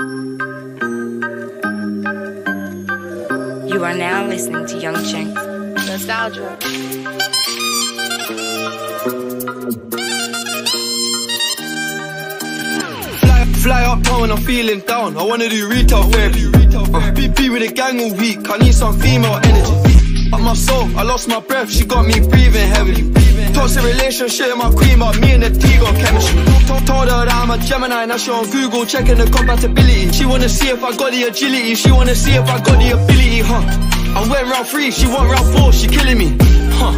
You are now listening to Young Cheng. Nostalgia. Fly, fly uptown when I'm feeling down. I wanna do retail therapy. Uh, be, be with the gang all week. I need some female energy. Up my soul, I lost my breath. She got me breathing heavily. Toxic relationship, my queen, but me and the T got chemistry. Told, her that I'm a Gemini, now she on Google checking the compatibility. She wanna see if I got the agility. She wanna see if I got the ability, huh? I went round three, she went round four, she killing me, huh?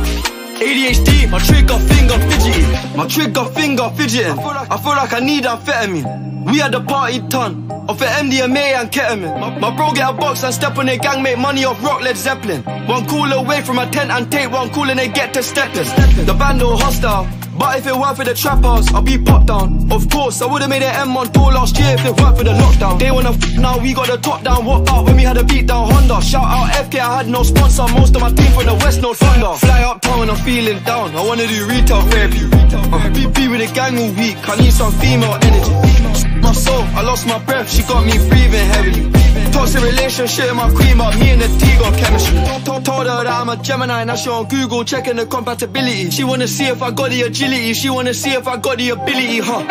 ADHD, my trigger finger fidgety. My trigger finger fidgeting. I feel like I need amphetamine. We had the party ton of the MDMA and ketamine. My, bro get a box and step on their gang, make money off rock Led Zeppelin. One call away from a tent and take one call and they get to stepping. The band all hostile. But if it weren't for the trappers, I'd be popped down. Of course, I would've made an M on tour last year if it weren't for the lockdown. They wanna f now, we got the top down. What out when we had a beat down Honda? Shout out FK, I had no sponsor. Most of my team from the West, no thunder. Fly uptown when I'm feeling down. I wanna do retail therapy. Uh, be with the gang all week. I need some female energy. My soul, I lost my breath. She got me breathing heavily. Toxic relationship, my queen, but me and the T got chemistry. Told, told her that I'm a Gemini, now she on Google checking the compatibility. She wanna see if I got the agility, she wanna see if I got the ability, huh?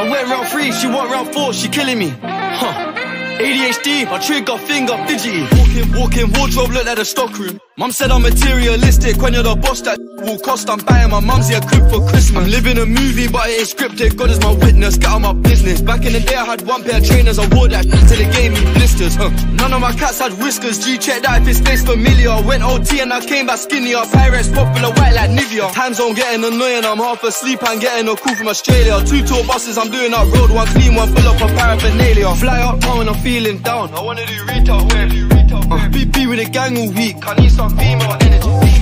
I went round three, she went round four, she killing me, huh? ADHD, my trigger finger fidgety. Walking, walking, wardrobe look like a stockroom. Mum said I'm materialistic when you're the boss that will cost. I'm buying my mum's a crib for Christmas. I'm living a movie, but it ain't scripted. God is my witness, get out my business. Back in the day, I had one pair of trainers. I wore that till they gave me blisters. Huh. None of my cats had whiskers. G check that if it's face familiar. Went OT and I came back skinnier. Pirates popular white like Nivea. Time zone getting annoying. I'm half asleep and getting a call from Australia. Two tour buses, I'm doing that road. One clean, one full up of paraphernalia. Fly uptown oh, when I'm feeling down. I wanna do retail therapy. Uh, be with the gang all week. I need some female energy.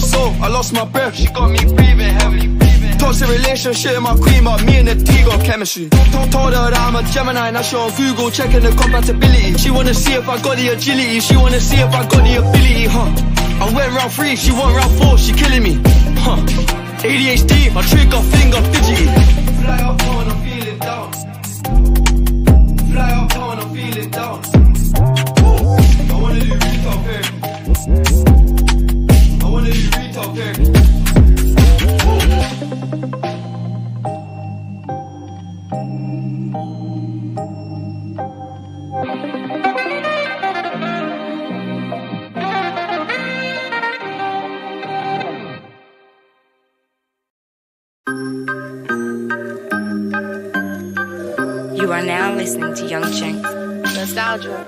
Soul, I lost my breath. She got me breathing heavily. Breathing toxic relationship, my queen, but me and the T got chemistry. Told, told her that I'm a Gemini, now she on Google checking the compatibility. She wanna see if I got the agility. She wanna see if I got the ability, huh? I went round three, she went round four, she killing me, huh? ADHD, my trigger finger fidgety. Listening to Young Cheng. Nostalgia.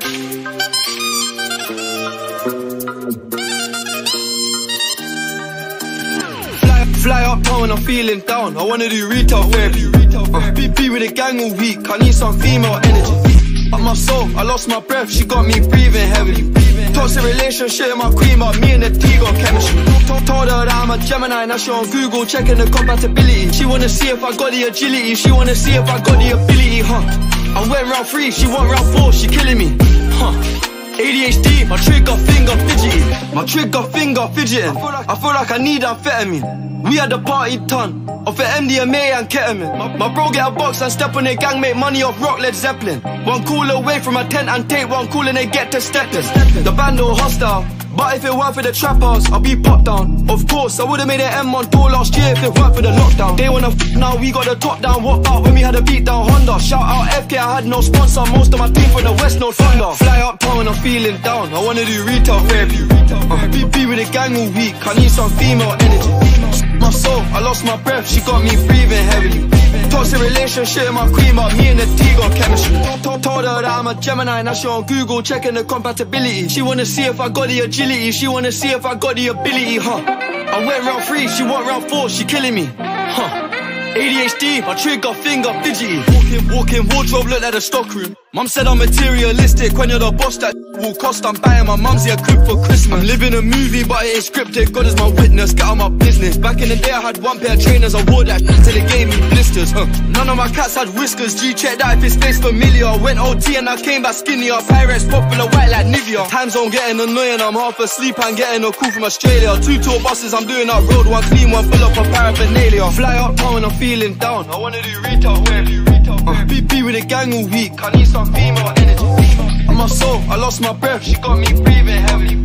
Fly, fly uptown when I'm feeling down. I wanna do retail therapy. Uh, be, be with the gang all week. I need some female energy. Up my soul, I lost my breath. She got me breathing heavily. Toxic relationship, my queen, but me and the T got chemistry. Told, told her that I'm a Gemini, now she on Google checking the compatibility. She wanna see if I got the agility. She wanna see if I got the ability, huh? I went round three, she went round four, she killing me, huh? ADHD, my trigger finger fidgety. My trigger finger fidgeting. I feel like I need amphetamine. We had the party ton of the MDMA and ketamine. My, my bro get a box and step on their gang, make money off rock Led Zeppelin. One call away from a tent and take one call and they get to stepping. The band all hostile. But if it weren't for the trappers, I'd be popped down. Of course, I would've made an M1 tour last year if it weren't for the lockdown. They wanna f now, we got the top down. What out when we had a beat down Honda? Shout out FK, I had no sponsor. Most of my team from the West, no thunder. Fly uptown when I'm feeling down. I wanna do retail therapy. Uh, be with the gang all week. I need some female energy. My soul, I lost my breath. She got me breathing heavily. Toxic relationship, my queen, but me and the T got chemistry. Told, her that I'm a Gemini, now she on Google checking the compatibility. She wanna see if I got the agility. She wanna see if I got the ability, huh? I went round three, she went round four, she killing me, huh? ADHD, my trigger finger fidgety. Walking, walking, wardrobe look like a stockroom. Mum said I'm materialistic when you're the boss that will cost. I'm buying my mum's a crib for Christmas. I'm living a movie, but it ain't scripted. God is my witness, get out my business. Back in the day, I had one pair of trainers. I wore that till it gave me blisters. Huh. None of my cats had whiskers. G check that if it's face familiar. Went OT and I came back skinnier. Pirates popular white like Nivea. Time zone getting annoying. I'm half asleep and getting a call from Australia. Two tour buses, I'm doing that road. One clean, one full up of paraphernalia. Fly uptown when I'm feeling down. I wanna do retail therapy. Uh, with the gang all week, I need some female energy. On my soul, I lost my breath, she got me breathing heavily.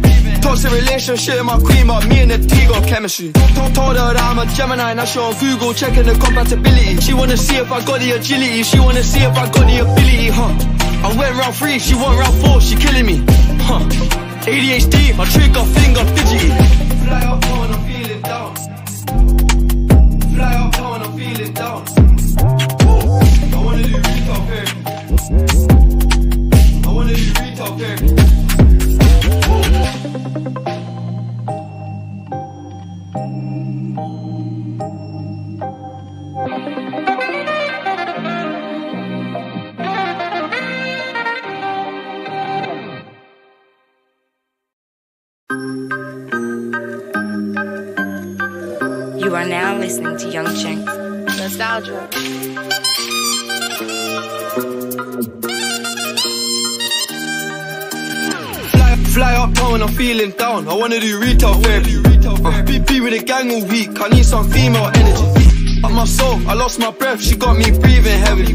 Toxic relationship, my queen, but me and the T got chemistry. Told, told her that I'm a Gemini, now she on Google checking the compatibility. She wanna see if I got the agility, she wanna see if I got the ability, huh? I went round three, she went round four, she killing me, huh? ADHD, my trigger finger fidgety. Fly up when I'm feeling down. Fly up when I'm feeling down. You are now listening to Young Cheng. Nostalgia. When I'm feeling down. I wanna do retail therapy. Uh, be, be with the gang all week. I need some female energy. Up my soul, I lost my breath. She got me breathing heavily.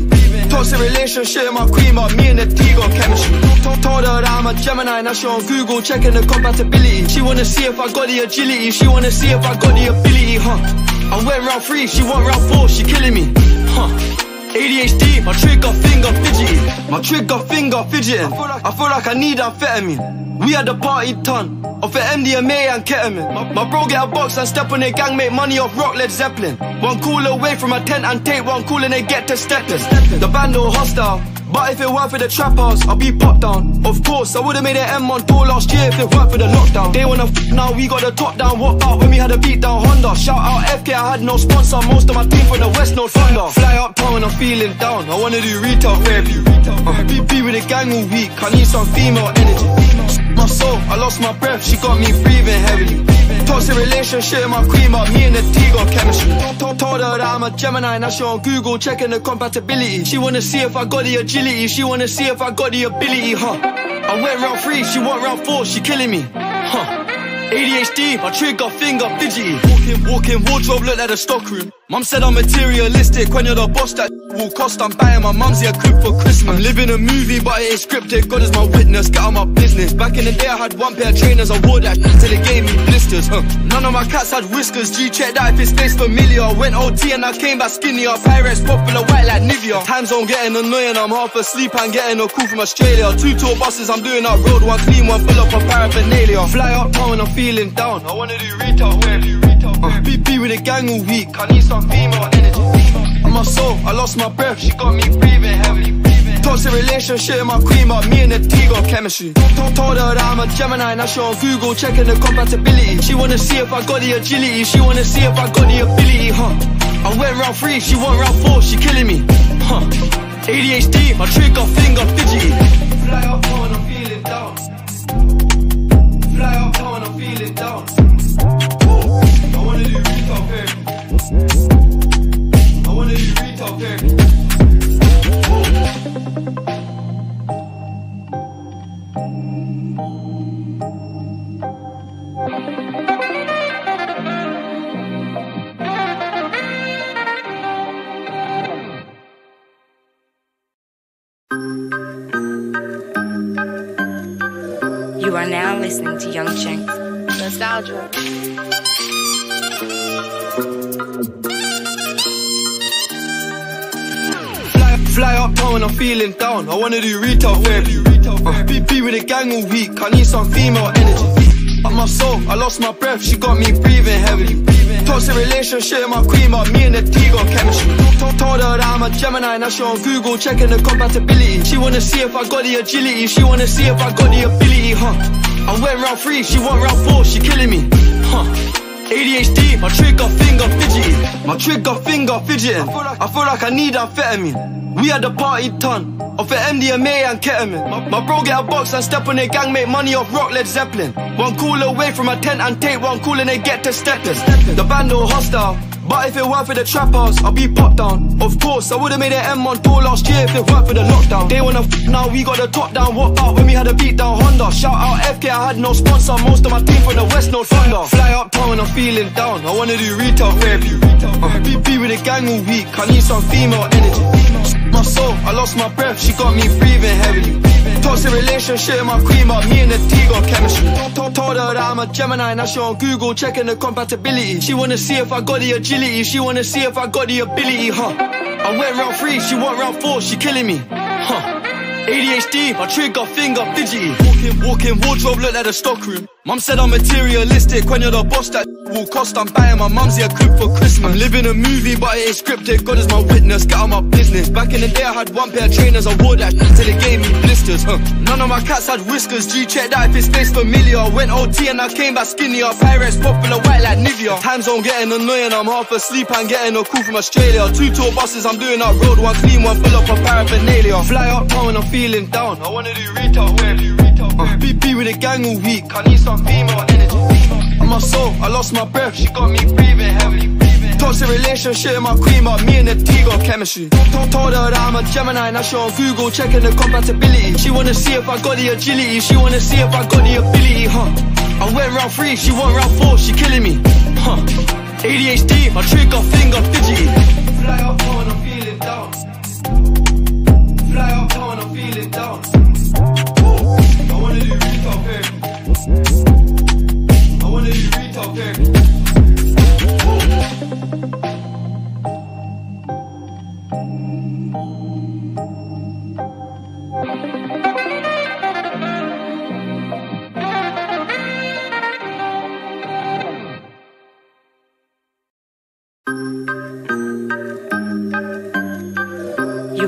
Toxic relationship, my queen, but me and the T got chemistry. Told, her that I'm a Gemini, now she on Google checking the compatibility. She wanna see if I got the agility. She wanna see if I got the ability, huh? I went round three, she went round four, she killing me, huh? ADHD, my trigger finger fidgety. My trigger finger fidgeting. I feel like I need amphetamine. We had the party ton of the MDMA and ketamine. My, bro get a box and step on their gang, make money off rock Led Zeppelin. One call away from a tent and take one call and they get to stepping. The band all hostile. But if it weren't for the trap I'll be popped down. Of course, I would've made an M on tour last year if it weren't for the lockdown. They wanna f now, we got the top down. What about when we had a beat down Honda? Shout out FK, I had no sponsor. Most of my team from the West, no thunder. Fly uptown when I'm feeling down. I wanna do retail therapy. Uh, be with the gang all week. I need some female energy. My soul, I lost my breath. She got me breathing heavily. Toxic relationship, my queen, but me and the T got chemistry. Told, her that I'm a Gemini, now she on Google checking the compatibility. She wanna see if I got the agility, she wanna see if I got the ability, huh? I went round three, she went round four, she killing me, huh? ADHD, my trigger finger fidgety. Walking, walking, wardrobe look like a stockroom. Mum said I'm materialistic when you're the boss that will cost. I'm buying my mumsy a crib for Christmas. I'm living a movie, but it ain't scripted. God is my witness, get on my business. Back in the day, I had one pair of trainers. I wore that till it gave me blisters. Huh. None of my cats had whiskers. G check that if it stays familiar. Went OT and I came back skinnier. Pirates popular, white like Nivea. Time zone getting annoying. I'm half asleep and getting a call from Australia. Two tour buses, I'm doing up road. One clean, one full up of paraphernalia. Fly up when I'm feeling down. I wanna do retail therapy. Uh, with the gang all week. I need some female energy. On my soul, I lost my breath. She got me breathing heavily. Toxic relationship, my queen, but me and the T got chemistry. Told, told her that I'm a Gemini, now she on Google checking the compatibility. She wanna see if I got the agility, she wanna see if I got the ability, huh? I went round three, she went round four, she killing me, huh? ADHD, my trigger finger fidgety. Fly up when I'm feeling down. Fly up when I'm feeling down. You are now listening to Young Cheng. Nostalgia. Fly, up town when I'm feeling down. I wanna do retail therapy. Be, with the gang all week. I need some female energy. Up my soul, I lost my breath. She got me breathing heavily. Toxic relationship, my queen, but me and the T got chemistry. Told, told her that I'm a Gemini, now she on Google checking the compatibility. She wanna see if I got the agility, she wanna see if I got the ability, huh? I went round three, she went round four, she killing me, huh? ADHD, my trigger finger fidgety. My trigger finger fidgeting. I feel like I need amphetamine. We had the party ton of the MDMA and ketamine. My, bro get a box and step on their gang, make money off rock Led Zeppelin. One call away from a tent and take one call and they get to stepping. The band all hostile. But if it weren't for the trappers, I'd be popped down. Of course, I would've made an M on tour last year if it weren't for the lockdown. They wanna f now, we got the top down. What about when we had a beat down Honda? Shout out FK, I had no sponsor. Most of my team from the West, no thunder. Fly up town when I'm feeling down. I wanna do retail therapy. Uh, be, be with the gang all week. I need some female energy. My soul, I lost my breath. She got me breathing heavily. Toxic relationship, my queen, but me and the T got chemistry. Told, her that I'm a Gemini, now she on Google checking the compatibility. She wanna see if I got the agility, she wanna see if I got the ability, huh? I went round three, she went round four, she killing me, huh? ADHD, my trigger finger fidgety. Walking, walking, wardrobe look like a stockroom. Mum said I'm materialistic when you're the boss that will cost. I'm buying my mum's a crib for Christmas. I'm living a movie, but it ain't scripted. God is my witness, get out my business. Back in the day, I had one pair of trainers. I wore that till it gave me blisters. Huh. None of my cats had whiskers. G check that if it's face familiar. Went OT and I came back skinnier. Pirates popular white like Nivea. Time zone getting annoying. I'm half asleep and getting a call from Australia. Two tour buses, I'm doing that road. One clean, one full up of paraphernalia. Fly up town when I'm feeling down. I wanna do retail where you retail. Uh, with the gang all week. I need some female energy. On my soul, I lost my breath. She got me breathing heavily. Toxic relationship, my queen, but me and the T got chemistry. Told, told her that I'm a Gemini, now she on Google checking the compatibility. She wanna see if I got the agility, she wanna see if I got the ability, huh? I went round three, she went round four, she killing me, huh? ADHD, my trigger finger fidgety. Fly up when I'm feeling down. Fly up when I'm feeling down. You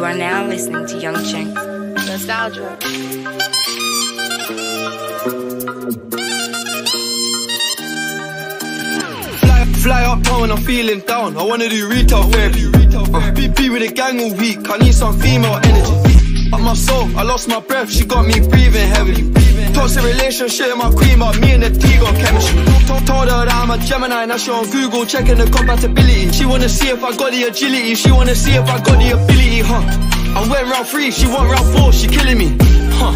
are now listening to Young Cheng. Nostalgia. Town when I'm feeling down. I wanna do retail therapy. Uh, be with the gang all week. I need some female energy. Up my soul, I lost my breath. She got me breathing heavily. Toxic relationship, my queen, but me and the T got chemistry. Told, her that I'm a Gemini, now she on Google checking the compatibility. She wanna see if I got the agility, she wanna see if I got the ability, huh? I went round three, she went round four, she killing me, huh?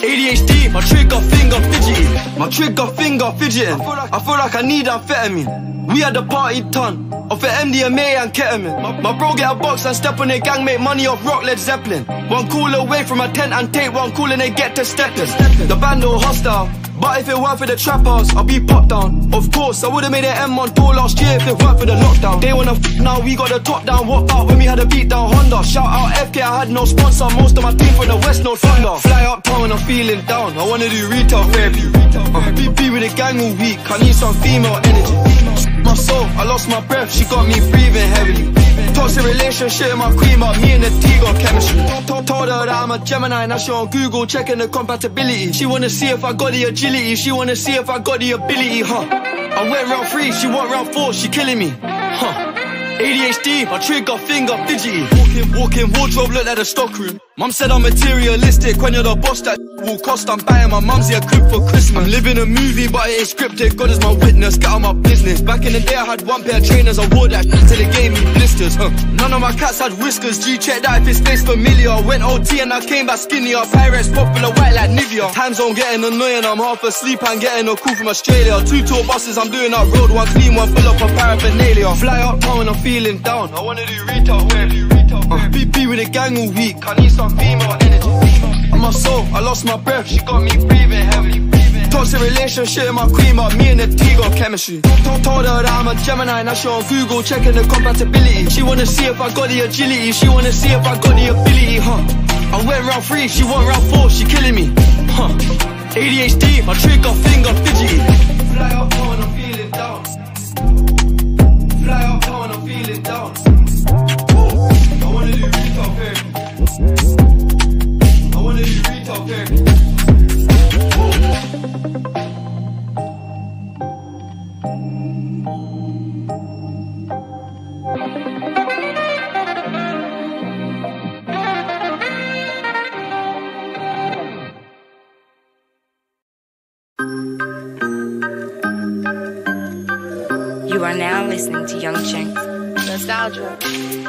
ADHD, my trigger finger fidgeting. My trigger finger fidgeting. I feel like I need amphetamine. We had the party ton of the MDMA and ketamine. My, bro get a box and step on their gang, make money off rock Led Zeppelin. One call away from a tent and take one call and they get to stepping. The band all hostile. But if it weren't for the trappers, I'd be popped down. Of course, I would've made an M on tour last year if it weren't for the lockdown. They wanna f now, we got the top down. What out when we had a beat down Honda? Shout out FK, I had no sponsor. Most of my team from the West, no thunder. Fly up town when I'm feeling down. I wanna do retail therapy. Uh, be, with the gang all week. I need some female energy. My soul, I lost my breath. She got me breathing heavily. Toxic relationship, my queen, but me and the T got chemistry. Told, told her that I'm a Gemini, now she on Google checking the compatibility. She wanna see if I got the agility, she wanna see if I got the ability, huh? I went round three, she went round four, she killing me, huh? ADHD, my trigger finger fidgety. Walking, walking, wardrobe look like a stockroom. Mum said I'm materialistic when you're the boss that will cost. I'm buying my mum's a crib for Christmas. I'm living a movie, but it ain't scripted. God is my witness, get out my business. Back in the day, I had one pair of trainers. I wore that till it gave me blisters. Huh. None of my cats had whiskers. G check that if it's face familiar. Went OT and I came back skinnier. Pirates popular white like Nivea. Time zone getting annoying. I'm half asleep and getting a call from Australia. Two tour buses, I'm doing that road. One clean, one full up of paraphernalia. Fly up town I'm feeling down. I wanna do retail where you. Uh, be with the gang all week. I need some female energy. On my soul, I lost my breath. She got me breathing heavily. Toxic relationship, my queen, but me and the T got chemistry. Told, her that I'm a Gemini, now she on Google checking the compatibility. She wanna see if I got the agility, she wanna see if I got the ability, huh? I went round three, she went round four, she killing me, huh? ADHD, my trigger finger fidgety. Fly up when I'm feeling down. Fly up when I'm feeling down. You are now listening to Young Cheng. Nostalgia.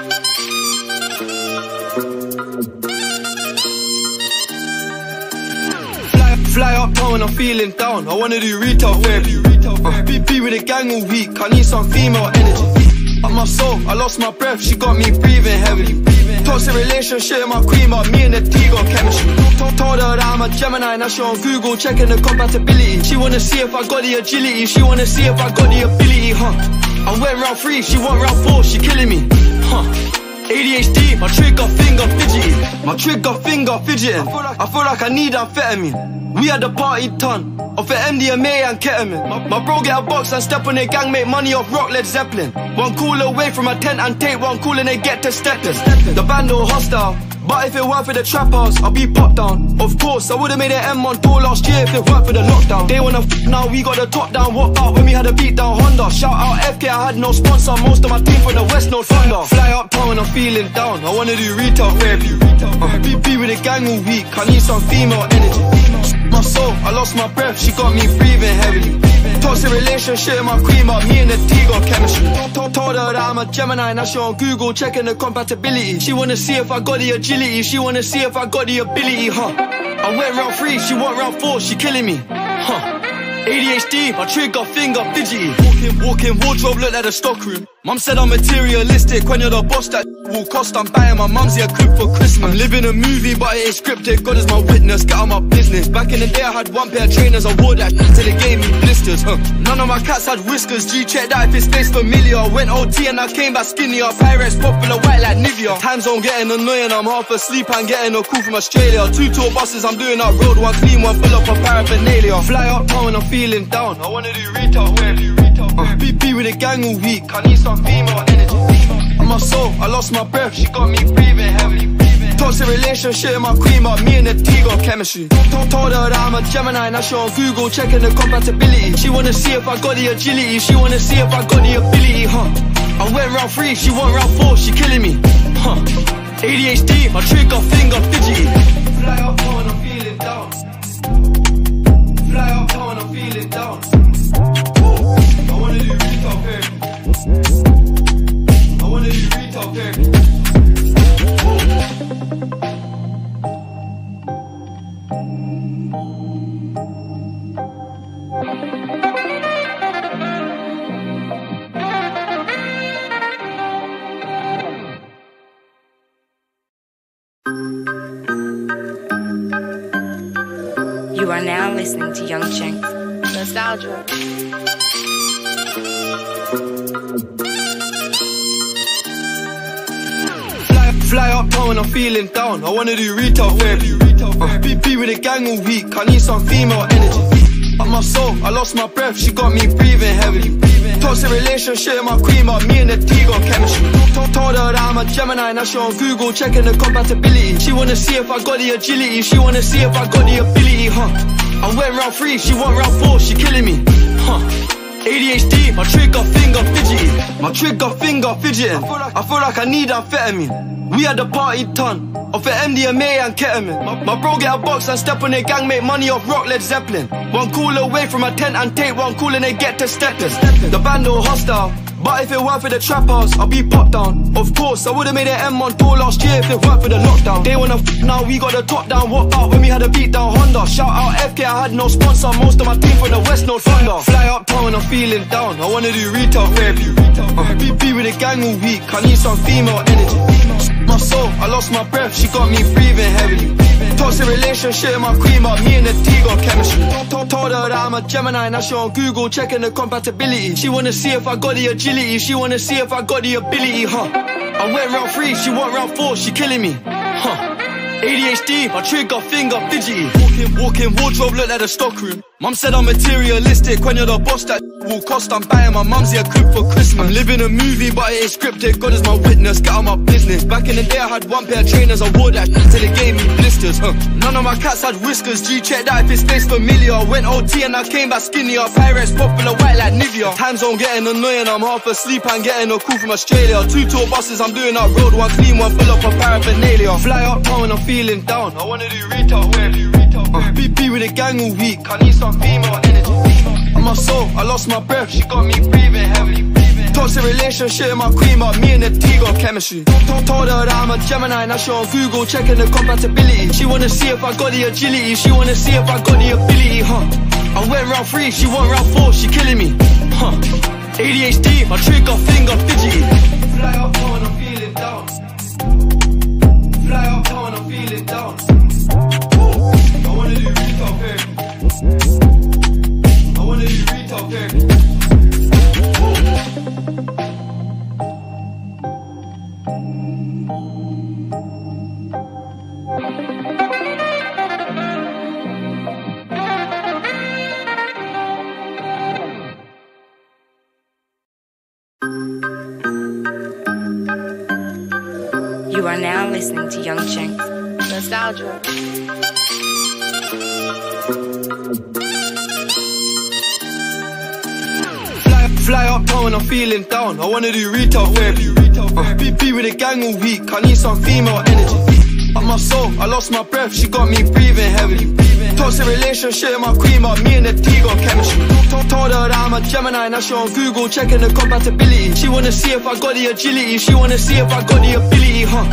When I'm feeling down. I wanna do retail therapy. Uh, be with a gang all week. I need some female energy. Up my soul, I lost my breath. She got me breathing heavily. Toxic relationship, my queen, but me and the T got chemistry. Told her that I'm a Gemini, now she on Google checking the compatibility. She wanna see if I got the agility. She wanna see if I got the ability, huh? I went round three, she went round four, she killing me, huh? ADHD, my trigger finger fidgety. My trigger finger fidgeting. I feel like I need amphetamine. We had the party ton of the MDMA and ketamine. My, my bro get a box and step on their gang, make money off rock Led Zeppelin. One call away from a tent and take one call and they get to stepping. The band all hostile. But if it weren't for the trap house, I'd be popped down. Of course, I would've made an M1 tour last year if it weren't for the lockdown. They wanna f now, we got the top down. What out when we had a beat down Honda? Shout out FK, I had no sponsor. Most of my team from the West, no thunder. Fly uptown when I'm feeling down. I wanna do retail therapy. Uh, be, with the gang all week. I need some female energy. My soul, I lost my breath. She got me breathing heavily. Toxic relationship, my queen, but me and the T got chemistry. Told, her that I'm a Gemini, now she on Google checking the compatibility. She wanna see if I got the agility, she wanna see if I got the ability, huh? I went round three, she went round four, she killing me, huh? ADHD, my trigger finger fidgety. Walking, walking, wardrobe look like a stockroom. Mum said I'm materialistic when you're the boss that will cost. I'm buying my mum's a crib for Christmas. I'm living a movie, but it ain't scripted. God is my witness, get out my business. Back in the day, I had one pair of trainers. I wore that till they gave me blisters. Huh. None of my cats had whiskers. G check that if his face familiar. Went OT and I came back skinnier. Pirates popular white like Nivea. Time zone getting annoying. I'm half asleep and getting a call from Australia. Two tour buses, I'm doing that road. One clean, one full up of paraphernalia. Fly uptown oh, when I'm feeling down. I wanna do retail therapy. Uh, be with the gang all week. I need some female energy. On my soul, I lost my breath. She got me breathing heavily. Toxic relationship, my queen, but me and the T got chemistry. Told, told her that I'm a Gemini, now she on Google checking the compatibility. She wanna see if I got the agility. She wanna see if I got the ability, huh? I went round three, she went round four, she killing me, huh? ADHD, my trigger finger fidgety. Fly up when I'm feeling down. Fly up when I'm feeling down. You are now listening to Young Cheng. Nostalgia. I'm feeling down. I wanna do retail therapy. Uh, be with a gang all week. I need some female energy. Up my soul, I lost my breath. She got me breathing heavily. Toxic relationship, my queen, but me and the T got chemistry. Told, told her that I'm a Gemini, now she on Google checking the compatibility. She wanna see if I got the agility. She wanna see if I got the ability, huh? I went round three, she went round four, she killing me, huh? ADHD, my trigger finger fidgety. My trigger finger fidgeting. I feel like I need amphetamine. We had the party ton of the MDMA and ketamine. My, bro get a box and step on their gang, make money off rock Led Zeppelin. One call away from a tent and take one call and they get to stepping. The band all hostile. But if it weren't for the trap house, I'd be popped down. Of course, I would've made an M on tour last year if it weren't for the lockdown. They wanna f now, we got the top down. What out when we had a beat down Honda? Shout out FK, I had no sponsor. Most of my team from the West, no thunder. Fly uptown when I'm feeling down. I wanna do retail therapy. Uh, be with the gang all week. I need some female energy. My soul, I lost my breath. She got me breathing heavily. Toxic relationship, my queen, but me and the T got chemistry. Told, her that I'm a Gemini, now she on Google checking the compatibility. She wanna see if I got the agility. She wanna see if I got the ability, huh? I went round three, she went round four, she killing me, huh? ADHD, my trigger finger fidgety. Walking, walking, wardrobe look like a stockroom. Mum said I'm materialistic when you're the boss that will cost. I'm buying my mum's a crib for Christmas. I'm living a movie, but it ain't scripted. God is my witness, get out my business. Back in the day, I had one pair of trainers. I wore that till it gave me blisters. Huh. None of my cats had whiskers. G check that if his face familiar. Went OT and I came back skinnier. Pirates popular white like Nivea. Time zone getting annoying. I'm half asleep and getting a call from Australia. Two tour buses, I'm doing that road. One clean, one full up of paraphernalia. Fly uptown when I'm feeling down. I wanna do retail therapy. Uh, be, be with the gang all week. I need some female energy. On my soul, I lost my breath. She got me breathing heavily. Toxic relationship, my queen, but me and the T got chemistry. Told, told her that I'm a Gemini, now she on Google checking the compatibility. She wanna see if I got the agility, she wanna see if I got the ability, huh? I went round three, she went round four, she killing me, huh? ADHD, my trigger finger fidgety. You are now listening to Young Cheng. Nostalgia. Town when I'm feeling down. I wanna do retail therapy. Uh, be, be with the gang all week. I need some female energy. Up my soul, I lost my breath. She got me breathing heavily. Toxic relationship, my queen, but me and the T got chemistry. Told, told her that I'm a Gemini, now she on Google checking the compatibility. She wanna see if I got the agility. She wanna see if I got the ability, huh?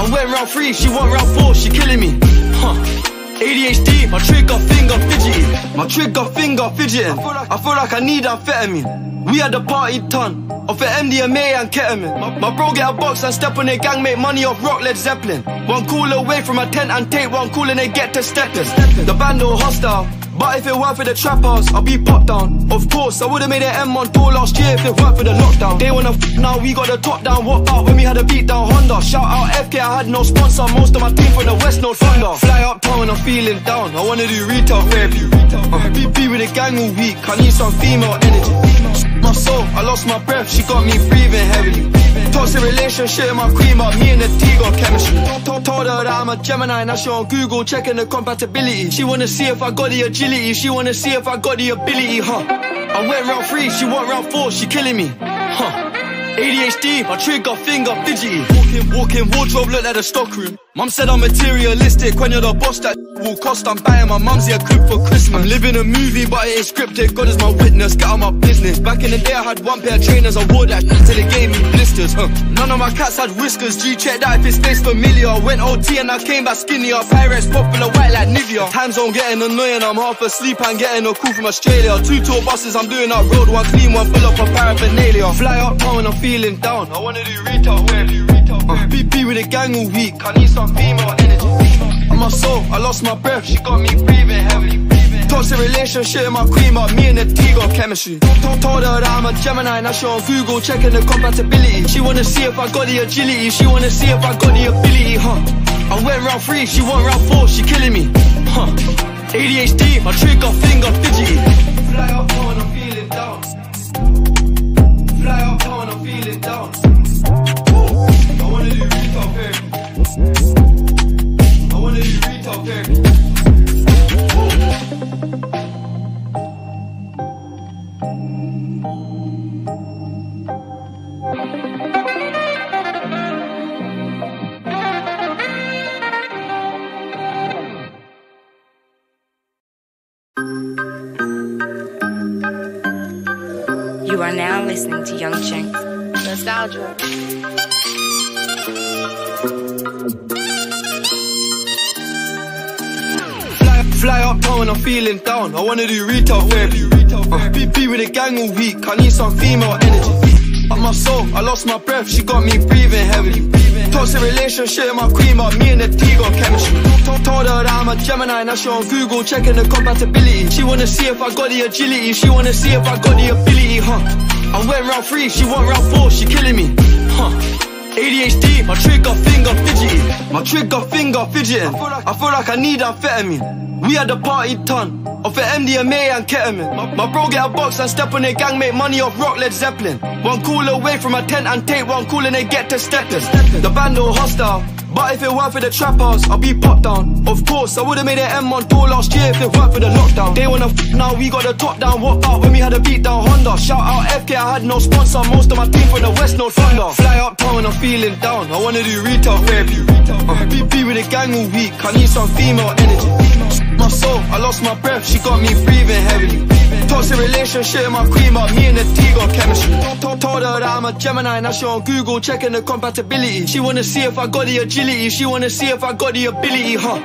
I went round three, she went round four, she killing me, huh? ADHD, my trigger finger fidgety. My trigger finger fidgeting. I feel like I need amphetamine. We had the party ton of the MDMA and ketamine. My, my bro get a box and step on their gang, make money off rock Led Zeppelin. One call away from a tent and take one call and they get to stepping. The band all hostile. But if it weren't for the trappers, I'd be popped down. Of course, I would've made an M on tour last year if it weren't for the lockdown. They wanna f now, we got the top down. What about when we had a beat down Honda? Shout out FK, I had no sponsor. Most of my team from the West, no thunder. Fly uptown when I'm feeling down. I wanna do retail therapy. Uh, be, be with the gang all week. I need some female energy. My soul, I lost my breath. She got me breathing heavily. Toxic relationship, my queen, but me and the T got chemistry. Told, her that I'm a Gemini, now she on Google checking the compatibility. She wanna see if I got the agility, she wanna see if I got the ability, huh? I went round three, she went round four, she killing me, huh? ADHD, my trigger finger fidgety. Walking, walking, wardrobe look like a stockroom. Mum said I'm materialistic when you're the boss that will cost. I'm buying my mumsy a crib for Christmas. I'm living a movie, but it ain't scripted. God is my witness, get out my business. Back in the day, I had one pair of trainers. I wore that till it gave me blisters. Huh. None of my cats had whiskers. G check that if it stays familiar. Went OT and I came back skinnier. Pirates popular, white like Nivea. Time zone getting annoying. I'm half asleep and getting a call from Australia. Two tour buses, I'm doing up road. One clean, one full up of paraphernalia. Fly up oh, town when I'm feeling down. I wanna do retail therapy. Uh, be, be with the gang all week. I need some female energy. On my soul, I lost my breath. She got me breathing heavily. Toxic relationship, my queen, but me and the T got chemistry. Told, told her that I'm a Gemini, now she on Google checking the compatibility. She wanna see if I got the agility, she wanna see if I got the ability, huh? I went round three, she went round four, she killing me, huh? ADHD, my trigger finger fidgety. Fly up on, I'm feeling down. Fly up when I'm feeling down. Nostalgia. Fly, fly up town when I'm feeling down. I wanna do retail therapy. Uh, with the gang all week. I need some female energy. Up my soul, I lost my breath. She got me breathing heavily. Toxic relationship, my queen, but me and the T got chemistry. Told, told her that I'm a Gemini, now she on Google checking the compatibility. She wanna see if I got the agility, she wanna see if I got the ability, huh? I went round three, she went round four, she killing me, huh? ADHD, my trigger finger fidgety. My trigger finger fidgeting. I feel like I need amphetamine. We had the party ton of the MDMA and ketamine. My, my bro get a box and step on their gang, make money off rock Led Zeppelin. One call away from a tent and take one call and they get to stepping. The band all hostile. But if it weren't for the trappers, I'd be popped down. Of course, I would've made an M on tour last year if it weren't for the lockdown. They wanna f now, we got the top down. What about when we had a beat down Honda? Shout out FK, I had no sponsor. Most of my team from the West, no thunder. Fly up town when I'm feeling down. I wanna do retail therapy. Uh, be with the gang all week. I need some female energy. My soul, I lost my breath. She got me breathing heavily. Toxic relationship, my queen, but me and the T got chemistry. Told, told her that I'm a Gemini, now she on Google checking the compatibility. She wanna see if I got the agility, she wanna see if I got the ability, huh?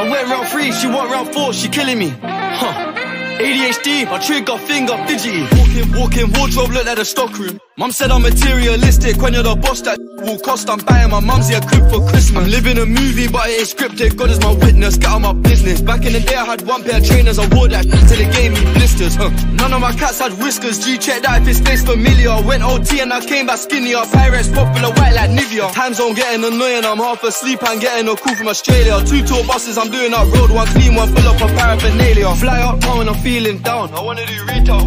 I went round three, she went round four, she killing me, huh? ADHD, my trigger finger fidgety. Walking, walking, wardrobe look like a stockroom. Mum said I'm materialistic when you're the boss that will cost. I'm buying my mum's a crib for Christmas. I'm living a movie, but it ain't scripted. God is my witness, get out my business. Back in the day, I had one pair of trainers. I wore that till it gave me blisters. Huh. None of my cats had whiskers. G check that if it stays familiar. Went OT and I came back skinnier. Pirates popular, white like Nivea. Time zone getting annoying. I'm half asleep and getting a call from Australia. Two tour buses, I'm doing up road. One clean, one full up of paraphernalia. Fly up town when I'm feeling down. I wanna do retail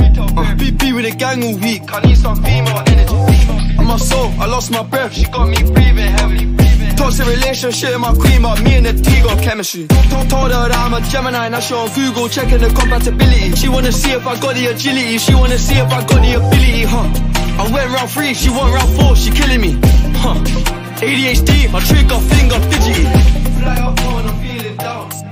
retail. Uh, be with a gang all week. I need some female energy. On my soul, I lost my breath. She got me breathing heavily. Toxic relationship, my queen, but me and the T got chemistry. Told, told her that I'm a Gemini, now she on Google checking the compatibility. She wanna see if I got the agility, she wanna see if I got the ability, huh? I went round three, she went round four, she killing me, huh? ADHD, my trigger finger fidgety. Fly up I'm feeling down.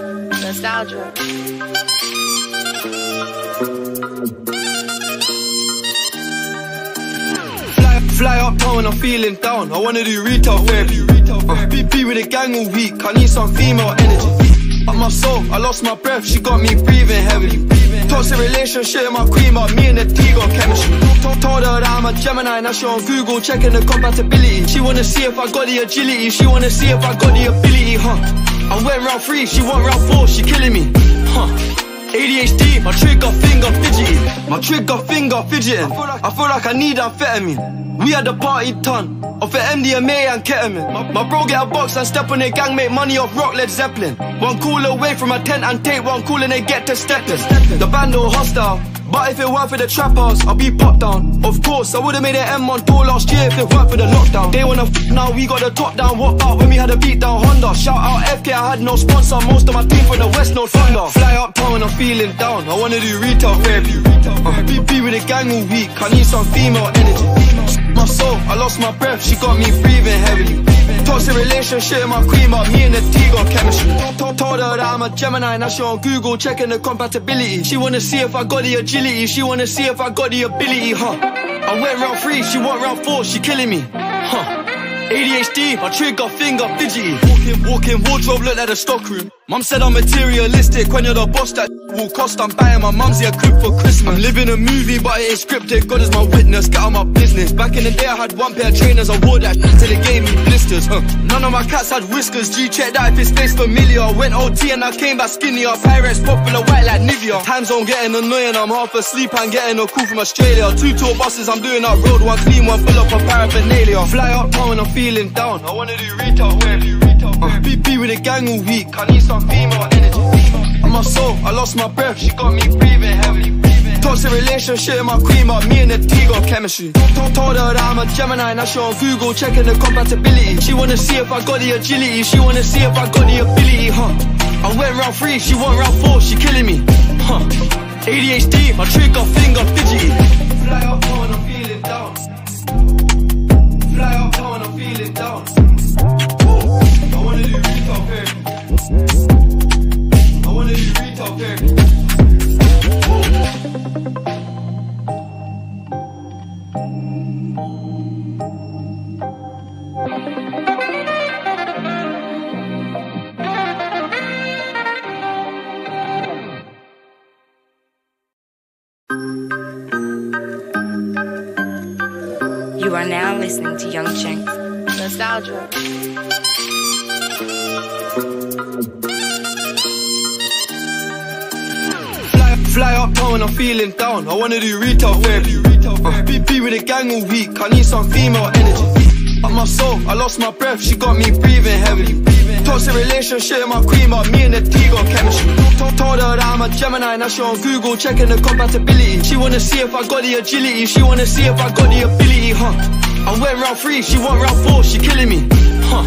Nostalgia. Fly, fly up town when I'm feeling down. I wanna do retail therapy. Uh, be, be with a gang all week. I need some female energy. Up my soul, I lost my breath. She got me breathing heavily. Toxic relationship, my queen, but me and the T got chemistry. Told, told her that I'm a Gemini, now she on Google checking the compatibility. She wanna see if I got the agility, she wanna see if I got the ability, huh? I went round three, she went round four, she killing me, huh? ADHD, my trigger finger fidgety. My trigger finger fidgeting. I feel like I need amphetamine. We had the party ton of the MDMA and ketamine. My, my bro get a box and step on their gang, make money off rock Led Zeppelin. One call away from a tent and take one call and they get to stepping. The band all hostile. But if it weren't for the trappers, I'd be popped down. Of course, I would've made an M1 tour last year if it weren't for the lockdown. They wanna f now, we got the top down. What out when we had a beat down Honda? Shout out FK, I had no sponsor. Most of my team from the West, no thunder. Fly up town when I'm feeling down. I wanna do retail therapy. Uh, be with a gang all week. I need some female energy. My soul, I lost my breath. She got me breathing heavily. Toxic relationship, my queen, but me and the T got chemistry. Told, told her that I'm a Gemini, now she on Google checking the compatibility. She wanna see if I got the agility, she wanna see if I got the ability, huh? I went round three, she went round four, she killing me, huh? ADHD, my trigger finger fidgety. Walking, walking, wardrobe look like a stockroom. Mum said I'm materialistic when you're the boss that will cost. I'm buying my mum's a crib for Christmas. I'm living a movie, but it ain't scripted. God is my witness, get out my business. Back in the day, I had one pair of trainers. I wore that till it gave me blisters. Huh. None of my cats had whiskers. G check that if it stays familiar. Went OT and I came back skinnier. Pirates popular, white like Nivea. Time zone getting annoying. I'm half asleep and getting a call from Australia. Two tour buses, I'm doing up road. One clean, one full up of paraphernalia. Fly up town when I'm feeling down. I wanna do retail where you retail. Uh, be with a gang all week. I need some female energy. On my soul, I lost my breath. She got me breathing heavily. Toxic relationship, my queen, but me and the T got chemistry. Told, told her that I'm a Gemini, now she on Google checking the compatibility. She wanna see if I got the agility, she wanna see if I got the ability, huh? I went round three, she went round four, she killing me, huh? ADHD, my trigger finger fidgety. Week. I need some female energy. Up my soul, I lost my breath. She got me breathing heavily. Toxic relationship, my queen, but me and the T got chemistry. Told, her that I'm a Gemini, now she on Google checking the compatibility. She wanna see if I got the agility, she wanna see if I got the ability, huh? I went round three, she went round four, she killing me, huh?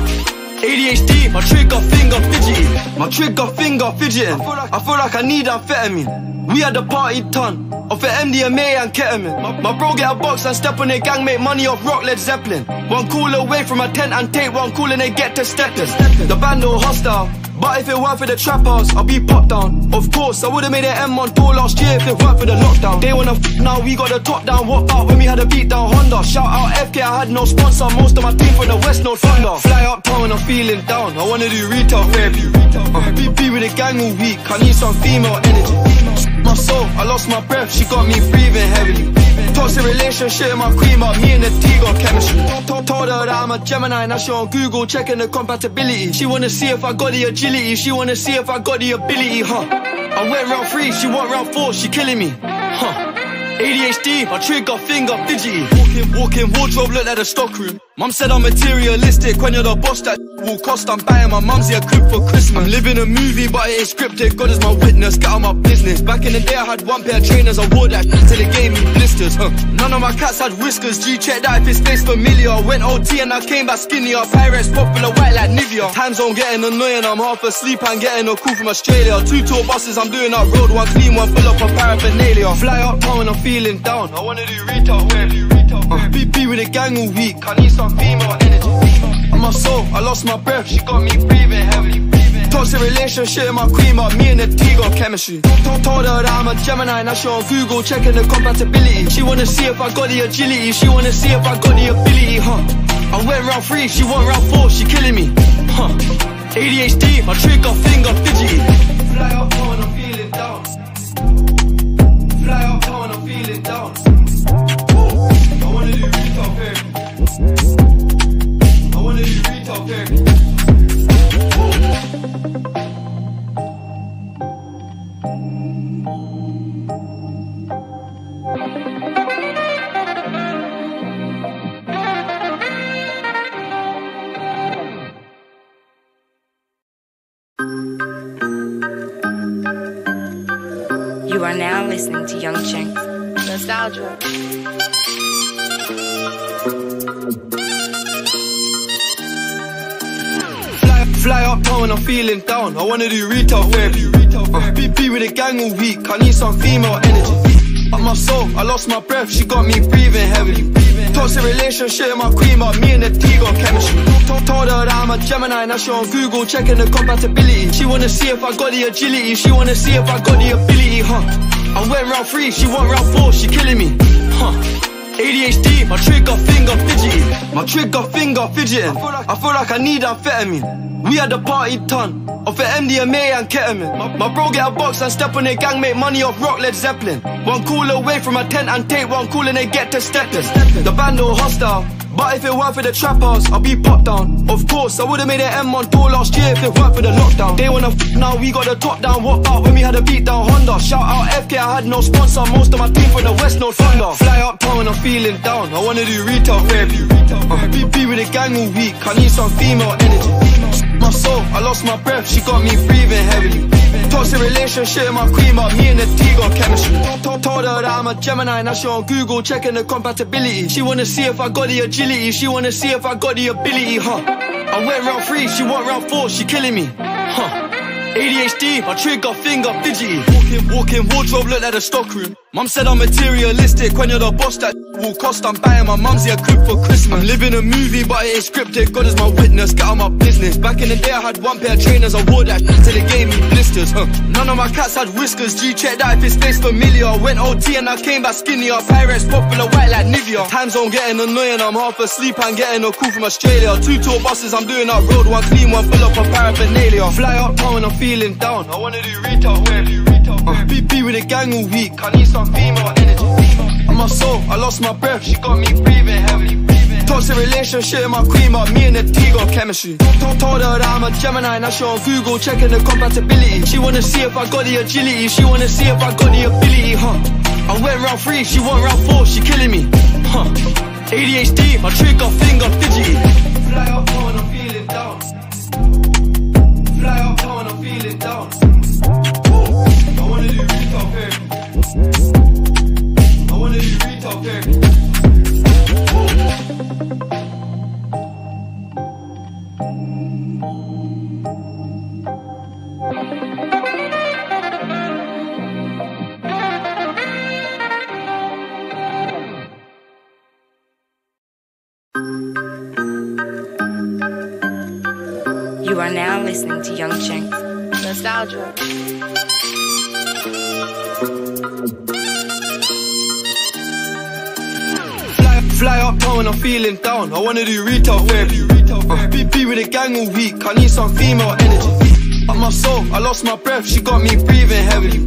ADHD, my trigger finger fidgety. My trigger finger fidgeting. I feel like I need amphetamine. We had the party ton of the MDMA and ketamine. My, bro get a box and step on their gang, make money off rock Led Zeppelin. One call away from a tent and take one call and they get to stepping. The band all hostile. But if it weren't for the trappers, I'd be popped down. Of course, I would've made an M on tour last year if it weren't for the lockdown. They wanna f now, we got the top down. What out when we had a beat down Honda? Shout out FK, I had no sponsor. Most of my team from the West, no thunder. Fly up uptown, I'm feeling down. I wanna do retail therapy. Uh, be with the gang all week. I need some female energy. My soul, I lost my breath. She got me breathing heavily. Toxic relationship, my queen, but me and the T got chemistry. Told, her that I'm a Gemini, now she on Google checking the compatibility. She wanna see if I got the agility, she wanna see if I got the ability, huh? I went round three, she went round four, she killing me, huh? ADHD, my trigger finger fidgety. Walking, walking, wardrobe look like a stockroom. Mum said I'm materialistic when you're the boss that will cost. I'm buying my mumsy a crib for Christmas. I'm living a movie, but it ain't scripted. God is my witness, get out my business. Back in the day, I had one pair of trainers. I wore that till it gave me blisters. Huh. None of my cats had whiskers. G check that if his face familiar. Went OT and I came back skinnier. Pirates popular white like Nivea. Time zone getting annoying. I'm half asleep and getting a call from Australia. Two tour buses, I'm doing that road. One clean, one full up of paraphernalia. Fly up oh, town, I'm feeling down. I wanna do retail wear. Uh, be with the gang all week. I need some female energy. My soul, I lost my breath. She got me breathing heavily. Toxic relationship, my queen, but me and the T got chemistry. Told, told her that I'm a Gemini, now she on Google checking the compatibility. She wanna see if I got the agility, she wanna see if I got the ability, huh? I went round three, she went round four, she killing me, huh? ADHD, my trigger finger fidgety. Fly up when I'm feeling down. Fly up when I'm feeling down. You are now listening to Young Chencs. Nostalgia. Fly, fly uptown, I'm feeling down. I wanna do retail therapy. Uh, be with a gang all week. I need some female energy. Up my soul, I lost my breath. She got me breathing heavily. Toxic relationship, my queen, but me and the T got chemistry. Told her that I'm a Gemini, now she on Google checking the compatibility. She wanna see if I got the agility, she wanna see if I got the ability, huh? I went round three, she went round four, she killing me, huh? ADHD, my trigger finger fidgety. My trigger finger fidgeting. I feel like I need amphetamine. We had the party ton of the MDMA and ketamine. My, bro get a box and step on their gang, make money off rock Led Zeppelin. One call away from a tent and take one call and they get to stepping. The band all hostile. But if it weren't for the trappers, I'd be popped down. Of course, I would've made an M1 tour last year if it weren't for the lockdown. They wanna f now, we got the top down. What out when we had a beat down Honda? Shout out FK, I had no sponsor. Most of my team from the West, no thunder. Fly up uptown, I'm feeling down. I wanna do retail therapy. Uh, be with the gang all week. I need some female energy. My soul, I lost my breath. She got me breathing heavily. Toxic relationship, my queen, but me and the T got chemistry. Told, her that I'm a Gemini, now she on Google checking the compatibility. She wanna see if I got the agility, she wanna see if I got the ability, huh? I went round three, she went round four, she killing me, huh? ADHD, my trigger finger fidgety. Walking, walking, wardrobe look like a stockroom. Mum said I'm materialistic when you're the boss that will cost. I'm buying my mumsy a crib for Christmas. I'm living a movie, but it ain't scripted. God is my witness, get out my business. Back in the day, I had one pair of trainers. I wore that till it gave me blisters. Huh. None of my cats had whiskers. G check that if his face familiar. Went OT and I came back skinnier. Pirates popular white like Nivea. Time zone getting annoying. I'm half asleep and getting a call from Australia. Two tour buses, I'm doing that road. One clean, one full up of paraphernalia. Fly up, uptown, I'm feeling down. I wanna do retail wear. Uh, be, be with the gang all week. I need some female energy. On my soul, I lost my breath. She got me breathing heavily. Toxic relationship, my queen, but me and the T got chemistry. Told, told her that I'm a Gemini, now she on Google checking the compatibility. She wanna see if I got the agility, she wanna see if I got the ability, huh? I went round three, she went round four, she killing me, huh? ADHD, my trigger finger fidgety. Fly up when I'm feeling down. You are now listening to Young Chencs. Nostalgia. I'm feeling down. I wanna do retail therapy. Uh, be, be with the gang all week. I need some female energy. Up my soul, I lost my breath. She got me breathing heavily.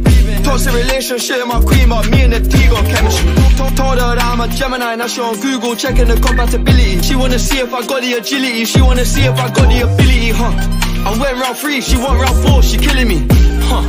Toxic relationship, my queen, but me and the T got chemistry. Told, told her that I'm a Gemini, now she on Google checking the compatibility. She wanna see if I got the agility. She wanna see if I got the ability, huh? I went round three, she went round four, she killing me, huh?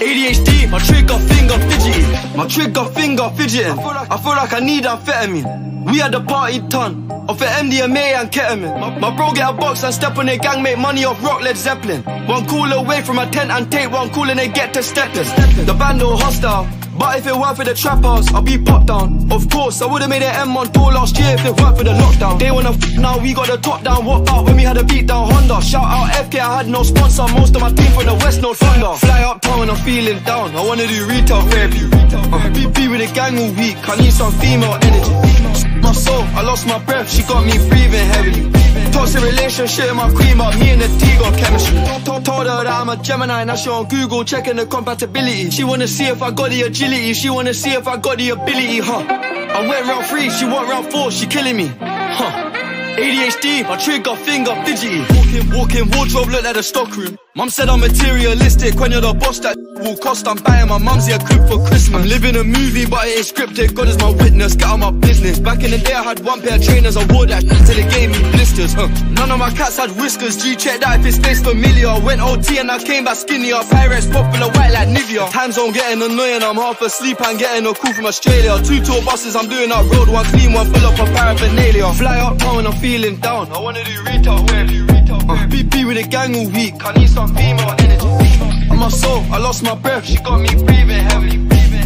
ADHD, my trigger finger fidgety. My trigger finger fidgeting. I feel like I need amphetamine. We had the party ton of the MDMA and ketamine. My, my bro get a box and step on their gang, make money off rock Led Zeppelin. One call away from a tent and take one call and they get to stepping. The band all hostile. But if it weren't for the trappers, I'd be popped down. Of course, I would've made an M on tour last year if it weren't for the lockdown. They wanna f now, we got the top down. What about when we had a beat down Honda? Shout out FK, I had no sponsor. Most of my team from the West, no thunder. Fly uptown when I'm feeling down. I wanna do retail therapy. Uh, be, be with the gang all week. I need some female energy. My soul, I lost my breath. She got me breathing heavily. Toxic relationship, my queen, but me and the T got chemistry. Told, her that I'm a Gemini, now she on Google checking the compatibility. She wanna see if I got the agility, she wanna see if I got the ability, huh? I went round three, she went round four, she killing me, huh? ADHD, my trigger finger fidgety. Walking, walking, wardrobe look like a stockroom. Mum said I'm materialistic when you're the boss that will cost. I'm buying my mumsy a crib for Christmas. I'm living a movie, but it ain't scripted. God is my witness, get out my business. Back in the day, I had one pair of trainers. I wore that till it gave me blisters. Huh. None of my cats had whiskers. G check that if it's face familiar. Went OT and I came back skinnier. Pirates popular, white like Nivea. Time zone getting annoying. I'm half asleep and getting a call from Australia. Two tour buses, I'm doing that road. One clean, one full up of paraphernalia. Fly up town, I'm feeling down. I wanna do retail wear. Uh, with the gang all week. I need some female energy. On my soul, I lost my breath. She got me breathing heavily.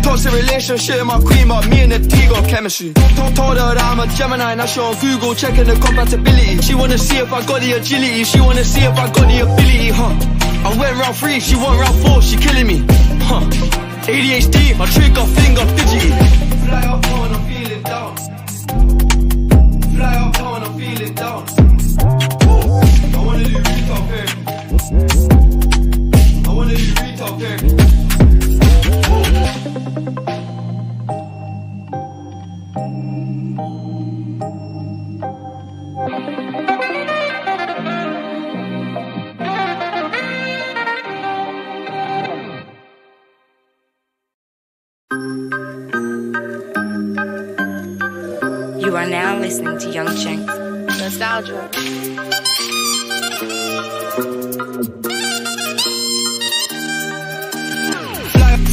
Toxic relationship, my queen, but me and the T got chemistry. Told, told her that I'm a Gemini, now she on Google checking the compatibility. She wanna see if I got the agility, she wanna see if I got the ability, huh? I went round three, she went round four, she killing me, huh? ADHD, my trigger finger fidgety. Fly up when I'm feeling down. Fly up when I'm feeling down. You are now listening to Young Chencs. Nostalgia.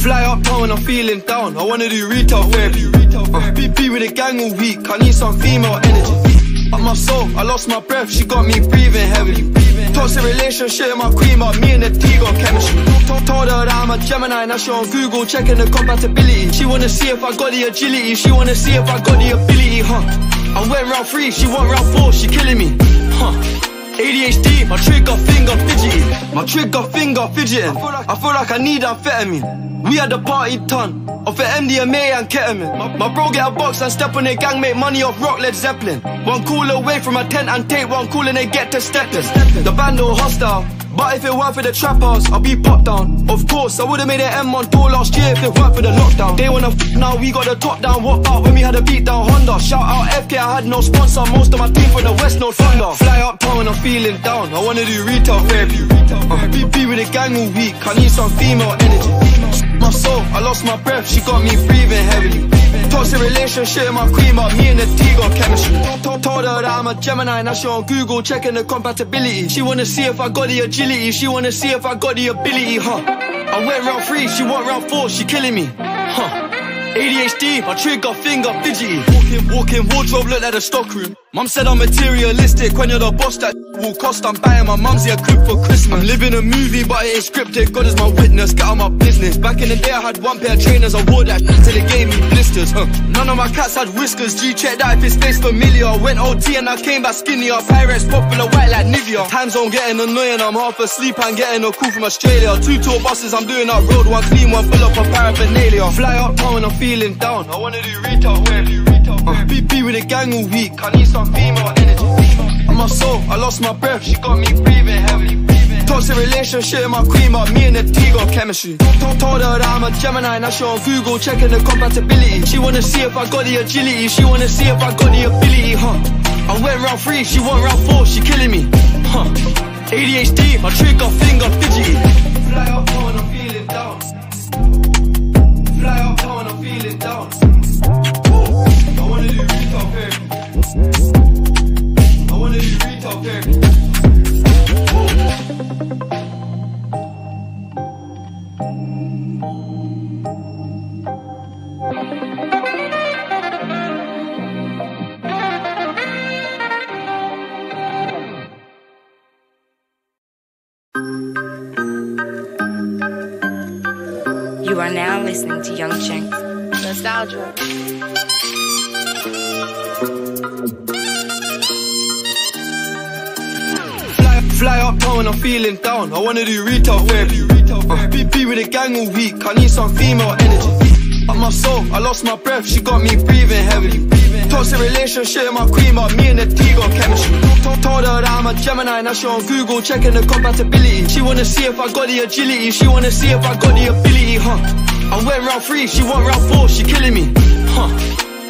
Fly, up town when I'm feeling down. I wanna do retail therapy. Uh, be with a gang all week. I need some female energy. Up my soul, I lost my breath. She got me breathing heavily. Toxic relationship, my queen, but me and the T got chemistry. Told, told her that I'm a Gemini, now she on Google checking the compatibility. She wanna see if I got the agility, she wanna see if I got the ability, huh? I went round three, she went round four, she killing me, huh? ADHD, my trigger finger fidgety. My trigger finger fidgeting. I feel like I need amphetamine. We had the party ton of the MDMA and ketamine. My, bro get a box and step on their gang, make money off rock Led Zeppelin. One call away from a tent and take one call and they get to stepping. The band all hostile. But if it weren't for the trappers, I'd be popped down. Of course, I would've made an M on tour last year if it weren't for the lockdown. They wanna f now, we got the top down. What about when we had a beat down Honda? Shout out FK, I had no sponsor. Most of my team from the West, no thunder. Fly uptown when I'm feeling down. I wanna do retail therapy. Uh, be with the gang all week. I need some female energy. My soul, I lost my breath. She got me breathing heavily. Toxic relationship, my queen, but me and the T got chemistry. Told, her that I'm a Gemini, now she on Google checking the compatibility. She wanna see if I got the agility, she wanna see if I got the ability, huh? I went round three, she went round four, she killing me, huh? ADHD, my trigger finger fidgety. Walking, walking, wardrobe look like a stockroom. Mum said I'm materialistic when you're the boss that will cost. I'm buying my mumsy a crib for Christmas. I'm living a movie, but it ain't scripted. God is my witness, get out my business. Back in the day, I had one pair of trainers. I wore that till it gave me blisters. Huh. None of my cats had whiskers. G check that if it's face familiar. Went OT and I came back skinnier. Pirates popular, white like Nivea. Time zone getting annoying. I'm half asleep and getting a call from Australia. Two tour buses, I'm doing that road. One clean, one full up of paraphernalia. Fly up town when I'm feeling down. I wanna do retail wear. Uh, be with the gang all week. I need some female energy. On my soul, I lost my breath. She got me breathing heavily. Toxic relationship, my queen, but me and the T got chemistry. Told, told her that I'm a Gemini, now she on Google checking the compatibility. She wanna see if I got the agility, she wanna see if I got the ability, huh? I went round three, she went round four, she killing me, huh? ADHD, my trigger finger fidgety. Fly up when I'm feeling down. You are now listening to Young Chencs. Nostalgia. I'm feeling down. I wanna do retail therapy. Uh, be with the gang all week. I need some female energy. Up my soul, I lost my breath. She got me breathing heavily. Toxic relationship, my queen, but me and the T got chemistry. Told, her that I'm a Gemini, now she on Google checking the compatibility. She wanna see if I got the agility. She wanna see if I got the ability, huh? I went round three, she went round four, she killing me, huh?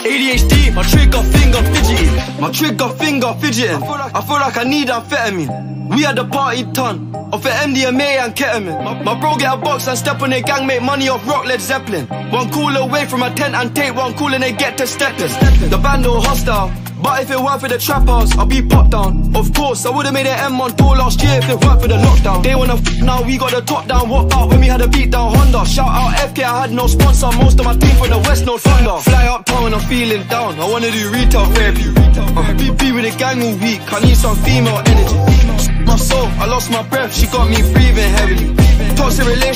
ADHD, my trigger finger fidgeting. My trigger finger fidgeting. I feel like I need amphetamine. We had the party ton of the MDMA and ketamine. My, bro get a box and step on their gang, make money off rock Led Zeppelin. One call away from a tent and take one call and they get to stepping. The band all hostile. But if it weren't for the trap house, I'd be popped down. Of course, I would've made an M on tour last year if it weren't for the lockdown. They wanna f now, we got the top down. What out when we had a beat down Honda? Shout out FK, I had no sponsor. Most of my team from the West, no thunder. Fly uptown when I'm feeling down. I wanna do retail therapy. Uh, be with the gang all week. I need some female energy. My soul, I lost my breath. She got me breathing heavily.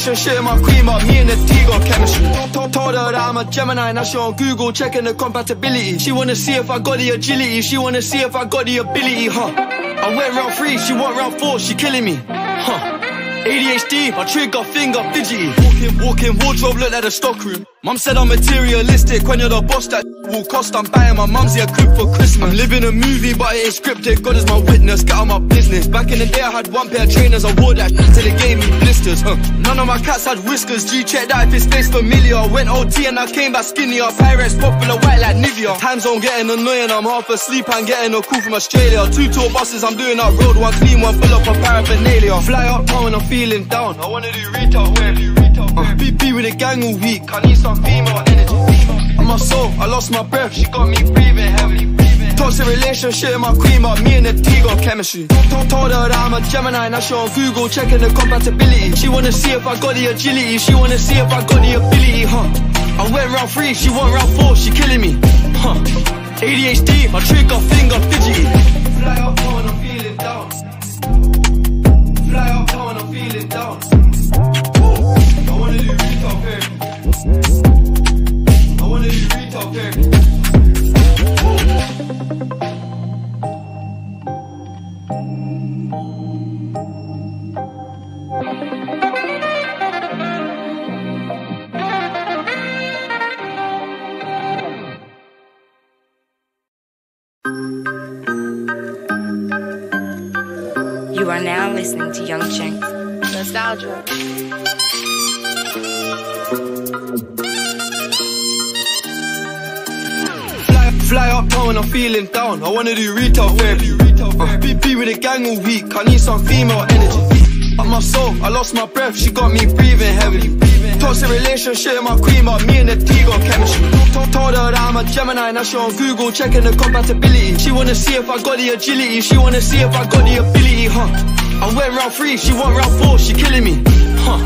Relationship, my queen, but me and the T got chemistry. Told, told her that I'm a Gemini, now she on Google checking the compatibility. She wanna see if I got the agility, she wanna see if I got the ability, huh? I went round three, she went round four, she killing me, huh? ADHD, my trigger finger fidgety. Walking, walking wardrobe look like a stockroom. Mum said I'm materialistic when you're the boss that will cost. I'm buying my mumsy a crib for Christmas. I'm living a movie, but it ain't scripted. God is my witness, get out my business. Back in the day, I had one pair of trainers. I wore that till they gave me blisters. Huh. None of my cats had whiskers. G check that if it stays familiar. Went OT and I came back skinnier. Pirates popular white like Nivea. Time zone getting annoying. I'm half asleep and getting a call from Australia. Two tour buses, I'm doing up road. One clean, one full up of paraphernalia. Fly up town when I'm feeling down. I wanna do retail therapy. Uh, be with the gang all week. I need some female energy. My soul, I lost my breath. She got me breathing heavily. Toxic relationship, my queen, but me and the T got chemistry. Told, told her that I'm a Gemini, now she on Google checking the compatibility. She wanna see if I got the agility, she wanna see if I got the ability, huh? I went round three, she went round four, she killing me, huh? ADHD, my trigger finger fidgety. Fly up when I'm feeling down. Fly up when I'm feeling down. You are now listening to Young Chencs. Nostalgia. Fly, up town when I'm feeling down. I wanna do retail therapy. Uh, be with a gang all week. I need some female energy. Up my soul, I lost my breath. She got me breathing heavily. Toxic relationship, my queen, but me and the T got chemistry. Told, her that I'm a Gemini, now she on Google checking the compatibility. She wanna see if I got the agility. She wanna see if I got the ability, huh? I went round three, she went round four, she killing me, huh?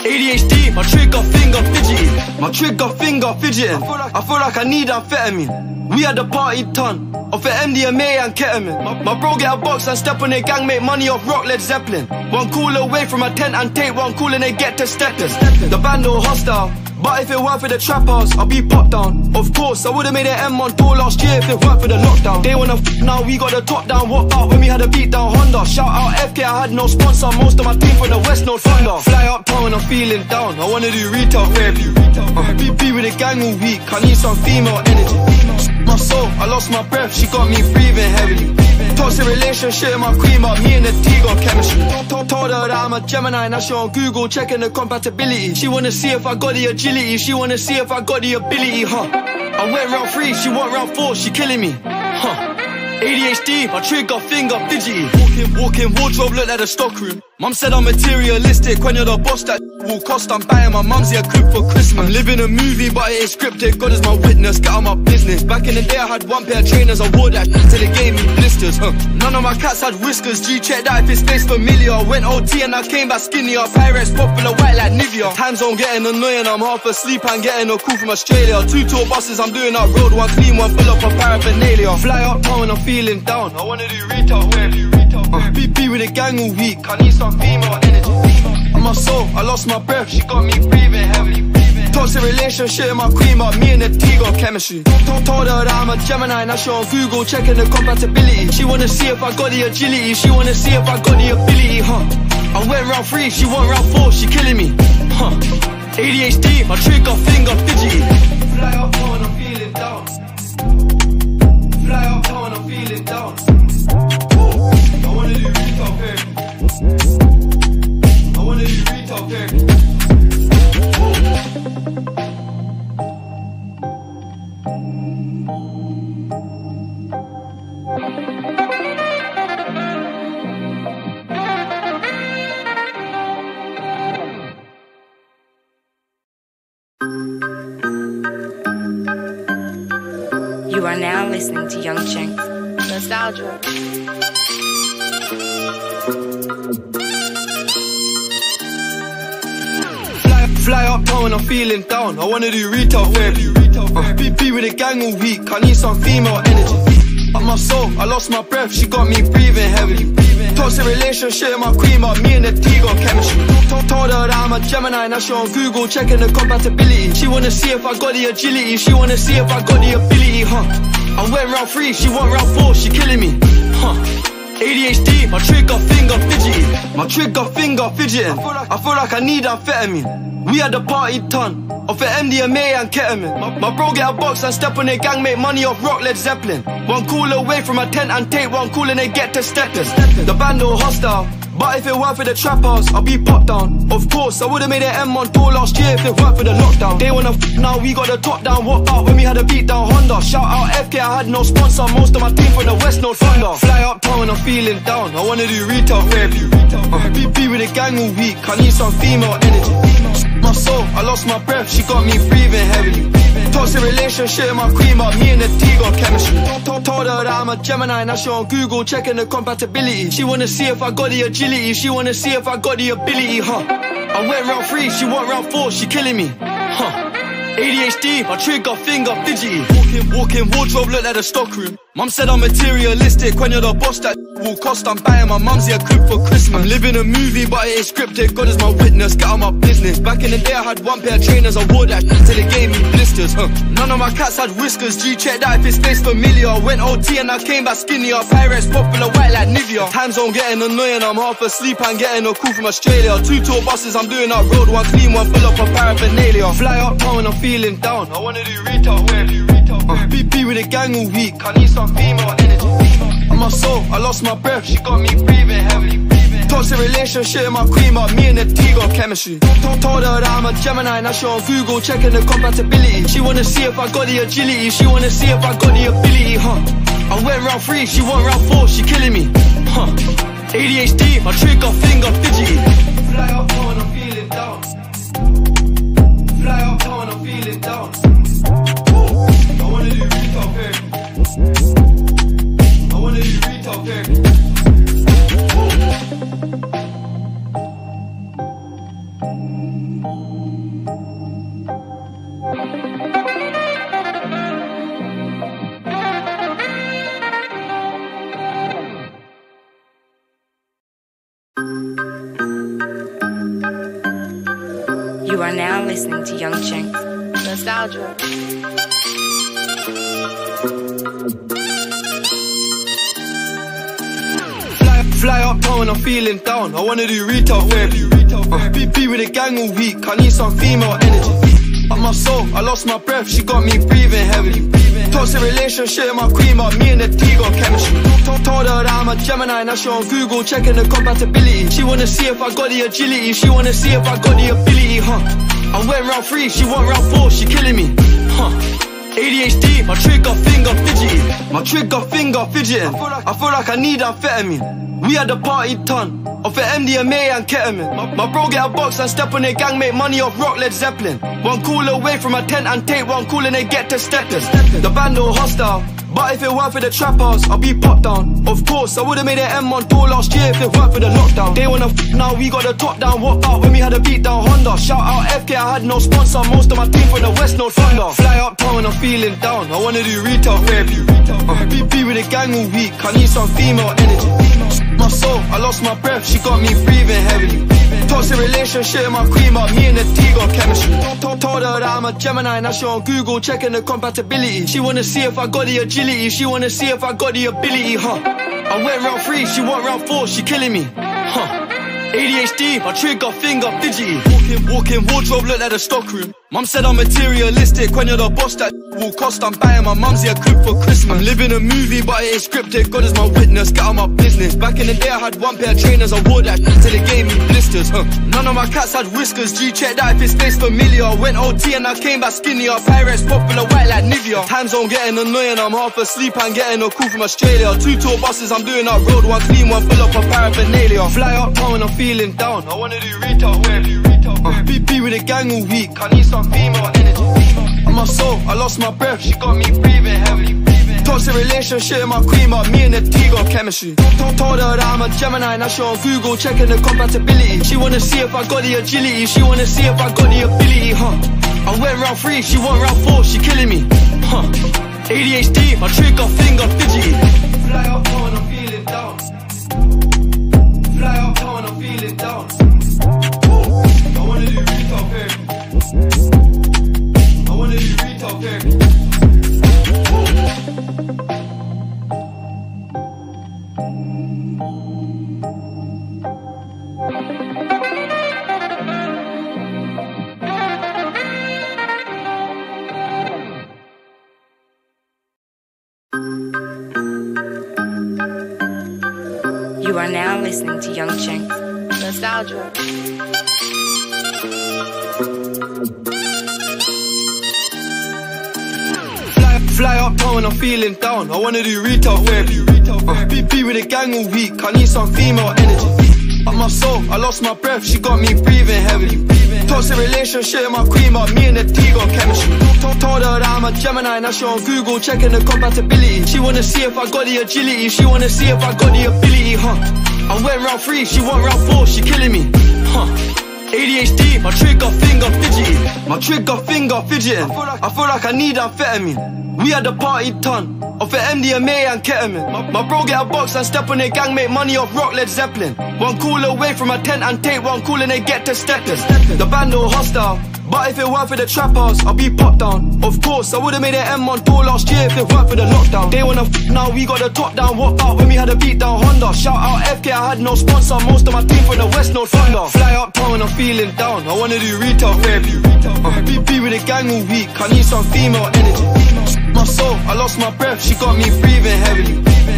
ADHD, my trigger finger fidgety. My trigger finger fidgeting. I feel like I need amphetamine. We had the party ton of the MDMA and ketamine. My, bro get a box and step on their gang, make money off rock Led Zeppelin. One call away from a tent and take one call and they get to stepping. The band all hostile. But if it weren't for the trap house, I'd be popped down. Of course, I would've made an M on tour last year if it weren't for the lockdown. They wanna f now, we got the top down. What out when we had a beat down Honda? Shout out FK, I had no sponsor. Most of my team from the West, no thunder. Fly up town when I'm feeling down. I wanna do retail therapy. Uh, be with the gang all week. I need some female energy. My soul, I lost my breath. She got me breathing heavily. Toxic relationship, my queen, but me and the T got chemistry. Told, her that I'm a Gemini, now she on Google checking the compatibility. She wanna see if I got the agility. She wanna see if I got the ability, huh? I went round three, she went round four, she killing me, huh? ADHD, my trigger finger fidgety. Walking, walking wardrobe look like a stockroom. Mum said I'm materialistic when you're the boss that will cost. I'm buying my mumsy a crib for Christmas. I'm living a movie, but it ain't scripted. God is my witness, get out my business. Back in the day, I had one pair of trainers. I wore that till it gave me blisters. Huh. None of my cats had whiskers. G check that if it's face familiar. Went OT and I came back skinnier. Pirates popular white like Nivea. Time zone getting annoying. I'm half asleep and getting a call from Australia. Two tour buses, I'm doing that road. One clean, one full up of paraphernalia. Fly up oh, town when I'm feeling down. I wanna do retail wear. Uh, be with the gang all week. I need some female energy. Soul, I lost my breath. She got me breathing heavily. Toxic relationship, my queen, but me and the T got chemistry. Told, told her that I'm a Gemini, now she on Google checking the compatibility. She wanna see if I got the agility. She wanna see if I got the ability, huh? I went round three, she went round four, she killing me, huh? ADHD, my trigger finger fidgety. You are now listening to Young Chencs. Nostalgia. Town when I'm feeling down. I wanna do retail therapy. Uh, be with a gang all week. I need some female energy. Up my soul, I lost my breath. She got me breathing heavily. Toxic relationship, my queen, but me and the T got chemistry. Told, told her that I'm a Gemini, now she on Google checking the compatibility. She wanna see if I got the agility. She wanna see if I got the ability, huh? I went round three, she went round four, she killing me, huh? ADHD, my trigger finger fidgety. My trigger finger fidgeting. I feel like I, feel like I need amphetamine. We had the party ton of the MDMA and ketamine. My, my bro get a box and step on their gang, make money off rock Led Zeppelin. One call away from a tent and take one call and they get to stepping. The band all hostile. But if it weren't for the trappers, I'd be popped down. Of course, I would've made an M on tour last year if it weren't for the lockdown. They wanna f now, we got the top down. What about when we had a beat down Honda? Shout out FK, I had no sponsor. Most of my team from the West, no thunder. Fly up town when I'm feeling down. I wanna do retail therapy. Uh, be with the gang all week. I need some female energy. My soul, I lost my breath. She got me breathing heavily. Toxic relationship, my queen, but me and the T got chemistry. Told, her that I'm a Gemini, now she on Google checking the compatibility. She wanna see if I got the agility. She wanna see if I got the ability, huh? I went round three, she went round four, she killing me, huh? ADHD, my trigger finger fidgety. Walking, walking wardrobe look like a stockroom. Mum said I'm materialistic when you're the boss that will cost. I'm buying my mumsy a crib for Christmas. I'm living a movie, but it ain't scripted. God is my witness, get out my business. Back in the day, I had one pair of trainers. I wore that till they gave me blisters. Huh. None of my cats had whiskers. G check that if it's face familiar. Went OT and I came back skinnier. Pirates popular white like Nivea. Time zone getting annoying. I'm half asleep and getting a call from Australia. Two tour buses, I'm doing that road. One clean, one full up of paraphernalia. Fly up town when I'm feeling down. I wanna do retail wear. Uh, with the gang all week. I need some female energy. On soul, I lost my breath. She got me breathing heavily. Toxic relationship, my queen, but me and the T got chemistry. Told, told her that I'm a Gemini, now she on Google checking the compatibility. She wanna see if I got the agility. She wanna see if I got the ability, huh? I went round three, she went round four, she killing me, huh? ADHD, my trigger finger fidgety. Fly up when I'm feeling down. Fly up when I'm feeling down. You are now listening to Young Chencs. Nostalgia. Fly, fly up town when I'm feeling down. I wanna do retail therapy. Uh, be, be with a gang all week. I need some female energy. Up my soul, I lost my breath, she got me breathing heavily. Toxic relationship, my queen, but me and the T got chemistry. Told her that I'm a Gemini, now she on Google checking the compatibility. She wanna see if I got the agility, she wanna see if I got the ability, huh? I went round three, she went round four, she killing me, huh? ADHD, my trigger finger fidgety. My trigger finger fidgeting. I feel like I need amphetamine. We had the party ton of the MDMA and ketamine. My, my bro get a box and step on their gang, make money off rock Led Zeppelin. One call away from a tent and take one call and they get to stepping. The band all hostile. But if it weren't for the trappers, I'd be popped down. Of course, I would've made an M on tour last year if it weren't for the lockdown. They wanna f now, we got the top down. What about when we had a beat down Honda? Shout out FK, I had no sponsor. Most of my team from the West, no thunder. Fly uptown when I'm feeling down. I wanna do retail therapy. Uh, be, be with the gang all week. I need some female energy. My soul, I lost my breath, she got me breathing heavily. Toxic relationship, my queen, but me and the T got chemistry. Told, her that I'm a Gemini, now she on Google checking the compatibility. She wanna see if I got the agility, she wanna see if I got the ability, huh? I went round three, she went round four, she killing me, huh? ADHD, my trigger finger fidgety. Walking, walking wardrobe look like a stockroom. Mum said I'm materialistic when you're the boss that will cost. I'm buying my mumsy a crib for Christmas. I'm living a movie, but it ain't scripted. God is my witness, get on my business. Back in the day, I had one pair of trainers. I wore that till it gave me blisters. Huh. None of my cats had whiskers. G check that if it's face familiar. Went OT and I came back skinnier. Pirates popular white like Nivea. Time zone getting annoying. I'm half asleep and getting a call from Australia. Two tour buses, I'm doing up road. One clean, one full up of paraphernalia. Fly up oh, town, I'm feeling down. I wanna do retail wear. Uh, be, be with the gang all week. I need some female energy. My soul, I lost my breath. She got me breathing heavily. Toxic relationship, my queen, but me and the T got chemistry. Told, told her that I'm a Gemini, now she on Google checking the compatibility. She wanna see if I got the agility, she wanna see if I got the ability, huh? I went round three, she went round four, she killing me, huh? ADHD, my trigger finger fidgety. Young Chencs. Nostalgia. Fly, fly uptown when I'm feeling down. I wanna do retail therapy. Uh, be, be with the gang all week. I need some female energy. Up my soul, I lost my breath. She got me breathing heavily. Toxic relationship, my queen, but me and the T got chemistry. Told, told her that I'm a Gemini, now she on Google checking the compatibility. She wanna see if I got the agility, she wanna see if I got the ability, huh? I went round three, she went round four, she killing me, huh? ADHD, my trigger finger fidgety. My trigger finger fidgeting. I feel like I need amphetamine. We had the party ton of the MDMA and ketamine. My, bro get a box and step on their gang, make money off rock Led Zeppelin. One call away from a tent and take one call and they get to stepping. The band all hostile. But if it weren't for the trappers, I'd be popped down. Of course, I would've made an M on tour last year if it weren't for the lockdown. They wanna f now, we got the top down. What about when we had a beat down Honda? Shout out FK, I had no sponsor. Most of my team from the West, no thunder. Fly uptown when I'm feeling down. I wanna do retail therapy. Uh, be, with the gang all week. I need some female energy. My soul, I lost my breath. She got me breathing heavily.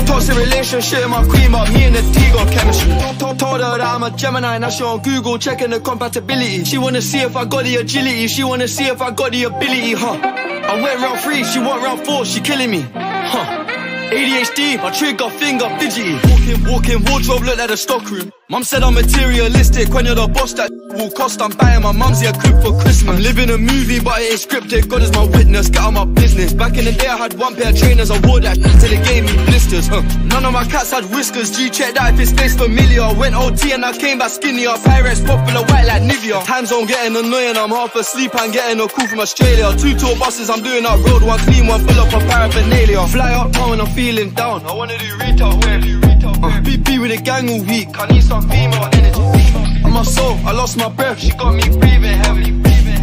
Toxic relationship, my queen, but me and the T got chemistry. Told, her that I'm a Gemini, now she on Google checking the compatibility. She wanna see if I got the agility, she wanna see if I got the ability, huh? I went round three, she went round four, she killing me, huh? ADHD, my trigger finger fidgety. Walking, walking wardrobe look like a stockroom. Mum said I'm materialistic when you're the boss that will cost. I'm buying my mumsy a crib for Christmas. I'm living a movie, but it ain't scripted. God is my witness, get on my business. Back in the day, I had one pair of trainers. I wore that till it gave me blisters. Huh. None of my cats had whiskers. G check that if it's face familiar. Went OT and I came back skinnier. Pirates popular white like Nivea. Time zone getting annoying. I'm half asleep and getting a call from Australia. Two tour buses, I'm doing up road. One clean, one full up of paraphernalia. Fly uptown when I'm feeling down. I wanna do retail wear. Uh, be with the gang all week. I need some female energy. My soul, I lost my breath. She got me breathing heavily.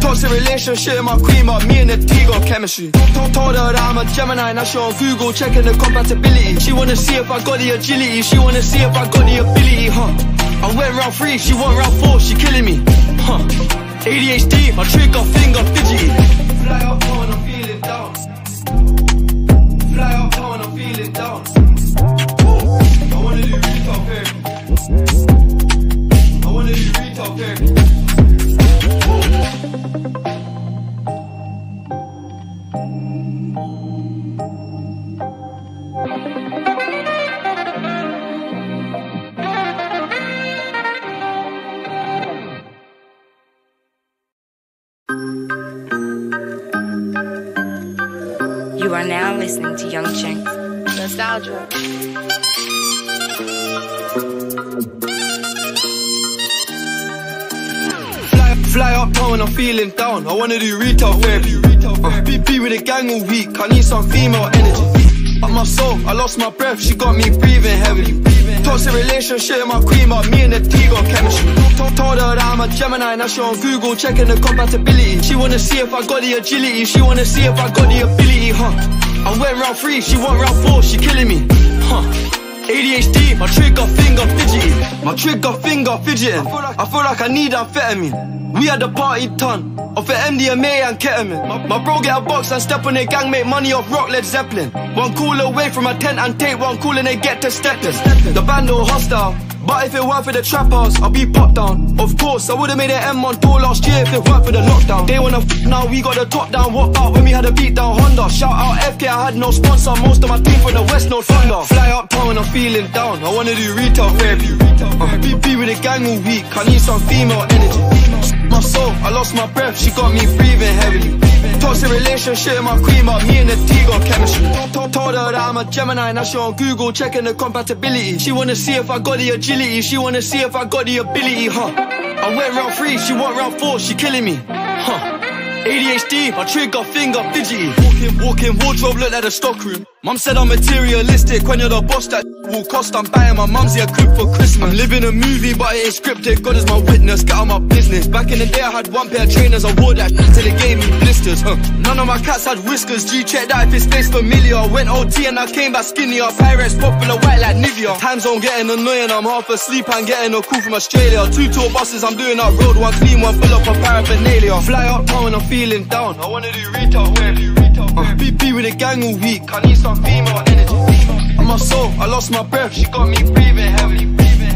Toxic relationship, my queen, but me and the T got chemistry. Told, told her that I'm a Gemini, now she on Google checking the compatibility. She wanna see if I got the agility, she wanna see if I got the ability, huh? I went round three, she went round four, she killing me, huh? ADHD, my trigger finger fidgety. Fly up I'm feeling down. Fly up I'm feeling down. You are now listening to Young Chencs. Nostalgia. Fly, up when I'm feeling down. I wanna do retail therapy. Uh, be with the gang all week. I need some female energy. Up my soul, I lost my breath. She got me breathing heavily. Toxic relationship, my queen, but me and the T got chemistry. Told her that I'm a Gemini, now she on Google checking the compatibility. She wanna see if I got the agility. She wanna see if I got the ability, huh? I went round three, she went round four, she killing me, huh? ADHD, my trigger finger fidgety. My trigger finger fidgeting. I feel like I need amphetamine. We had the party ton of the MDMA and ketamine. My, my bro get a box and step on their gang, make money off rock Led Zeppelin. One call away from a tent and take one call and they get to stepping. The band all hostile. But if it weren't for the trap house, I'd be popped down. Of course, I would've made an M on tour last year if it weren't for the lockdown. They wanna f now, we got the top down. What out when we had a beat down Honda? Shout out FK, I had no sponsor. Most of my team from the West, no thunder. Fly uptown when I'm feeling down. I wanna do retail therapy. Uh, be, with the gang all week. I need some female energy. My soul, I lost my breath. She got me breathing heavily. Toxic relationship, my queen, but me and the T got chemistry. Told, her that I'm a Gemini, now she on Google checking the compatibility. She wanna see if I got the agility. She wanna see if I got the ability, huh? I went round three, she went round four, she killing me, huh? ADHD, my trigger finger fidgety. Walking, walking wardrobe look like a stockroom. Mum said I'm materialistic when you're the boss that will cost. I'm buying my mumsy a crib for Christmas. I'm living a movie, but it ain't scripted. God is my witness, get out my business. Back in the day, I had one pair of trainers. I wore that till it gave me blisters. Huh. None of my cats had whiskers. G check that if it stays familiar. Went OT and I came back skinnier. Pirates popular white like Nivea. Time zone getting annoying. I'm half asleep and getting a call from Australia. Two tour buses, I'm doing up road. One clean, one full up of paraphernalia. Fly up town, I'm feeling down. I wanna do retail therapy. Uh, be with the gang all week. I need some female energy. On my soul, I lost my breath. She got me breathing heavily.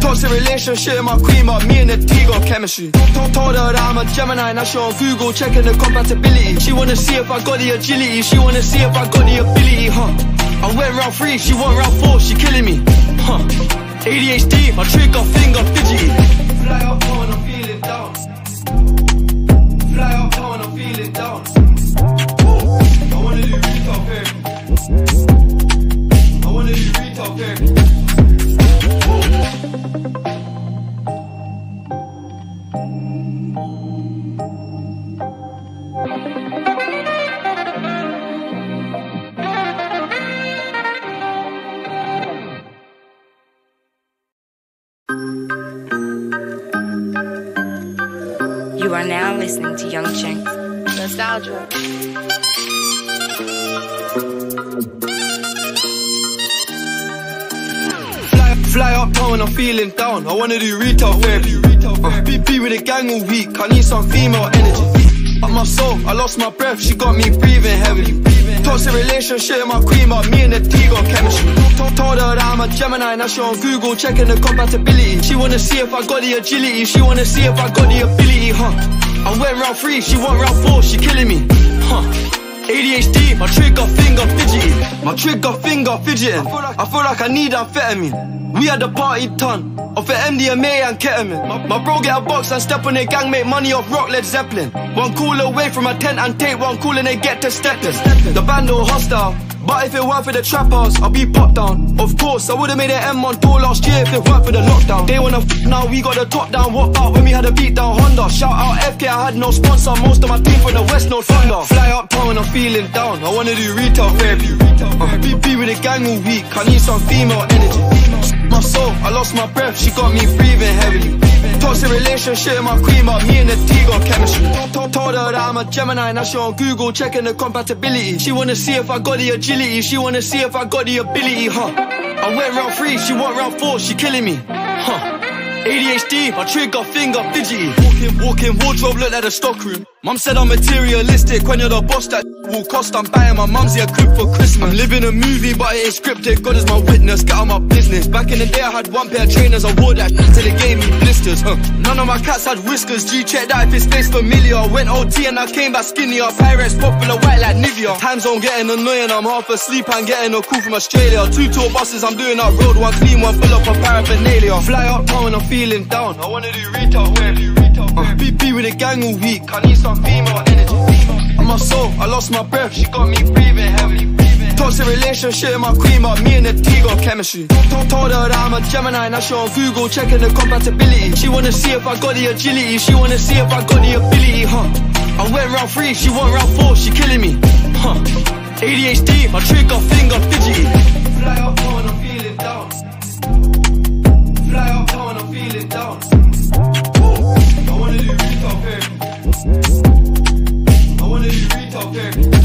Toxic relationship, my queen, but me and the T got chemistry. Told, told her that I'm a Gemini, now she on Google checking the compatibility. She wanna see if I got the agility. She wanna see if I got the ability, huh? I went round three, she went round four, she killing me, huh? ADHD, my trigger finger fidgety. You are now listening to Young Chencs. Nostalgia. When I'm feeling down. I wanna do retail therapy. Uh, be with a gang all week. I need some female energy. Up my soul, I lost my breath. She got me breathing heavily. Toxic relationship, my queen, but me and the T got chemistry. Told her that I'm a Gemini, now she on Google checking the compatibility. She wanna see if I got the agility. She wanna see if I got the ability, huh? I went round three, she went round four, she killing me, huh? ADHD, my trigger finger fidgety. My trigger finger fidgeting. I feel like I need amphetamine. We had the party ton of the MDMA and ketamine. My, bro get a box and step on their gang, make money off rock Led Zeppelin. One call away from a tent and take one call and they get to stepping. The band all hostile. But if it weren't for the trap house, I'd be popped down. Of course, I would've made an M on tour last year if it weren't for the lockdown. They wanna f now, we got the top down. What out when we had a beat down Honda? Shout out FK, I had no sponsor. Most of my team from the West, no thunder. Fly uptown when I'm feeling down. I wanna do retail therapy. Uh, be with the gang all week. I need some female energy. My soul, I lost my breath. She got me breathing heavily. Toxic relationship, my queen, but me and the T got chemistry. Told, her that I'm a Gemini, now she on Google checking the compatibility. She wanna see if I got the agility. She wanna see if I got the ability, huh? I went round three, she went round four, she killing me, huh? ADHD, my trigger finger fidgety. Walking, walking wardrobe look like a stockroom. Mum said I'm materialistic when you're the boss that will cost. I'm buying my mumsy a crib for Christmas. I'm living a movie, but it ain't scripted. God is my witness, get out my business. Back in the day, I had one pair of trainers. I wore that till they gave me blisters. Huh. None of my cats had whiskers. G check that if his face familiar. Went OT and I came back skinnier. Pirates popular white like Nivea. Time zone getting annoying. I'm half asleep and getting a call from Australia. Two tour buses, I'm doing that road. One clean, one full up of paraphernalia. Fly up oh, town when I'm feeling down. I wanna do retail wear. Uh, BP with a gang all week. I need some female energy. And soul, I lost my breath. She got me breathing heavily. Toxic relationship, my queen, but me and the T got chemistry. Told, told her that I'm a Gemini, now she on Google checking the compatibility. She wanna see if I got the agility, she wanna see if I got the ability, huh? I went round three, she went round four, she killing me, huh? ADHD, my trigger finger fidgety. Fly up on, I'm feeling down. Fly up on, I'm feeling down. okay.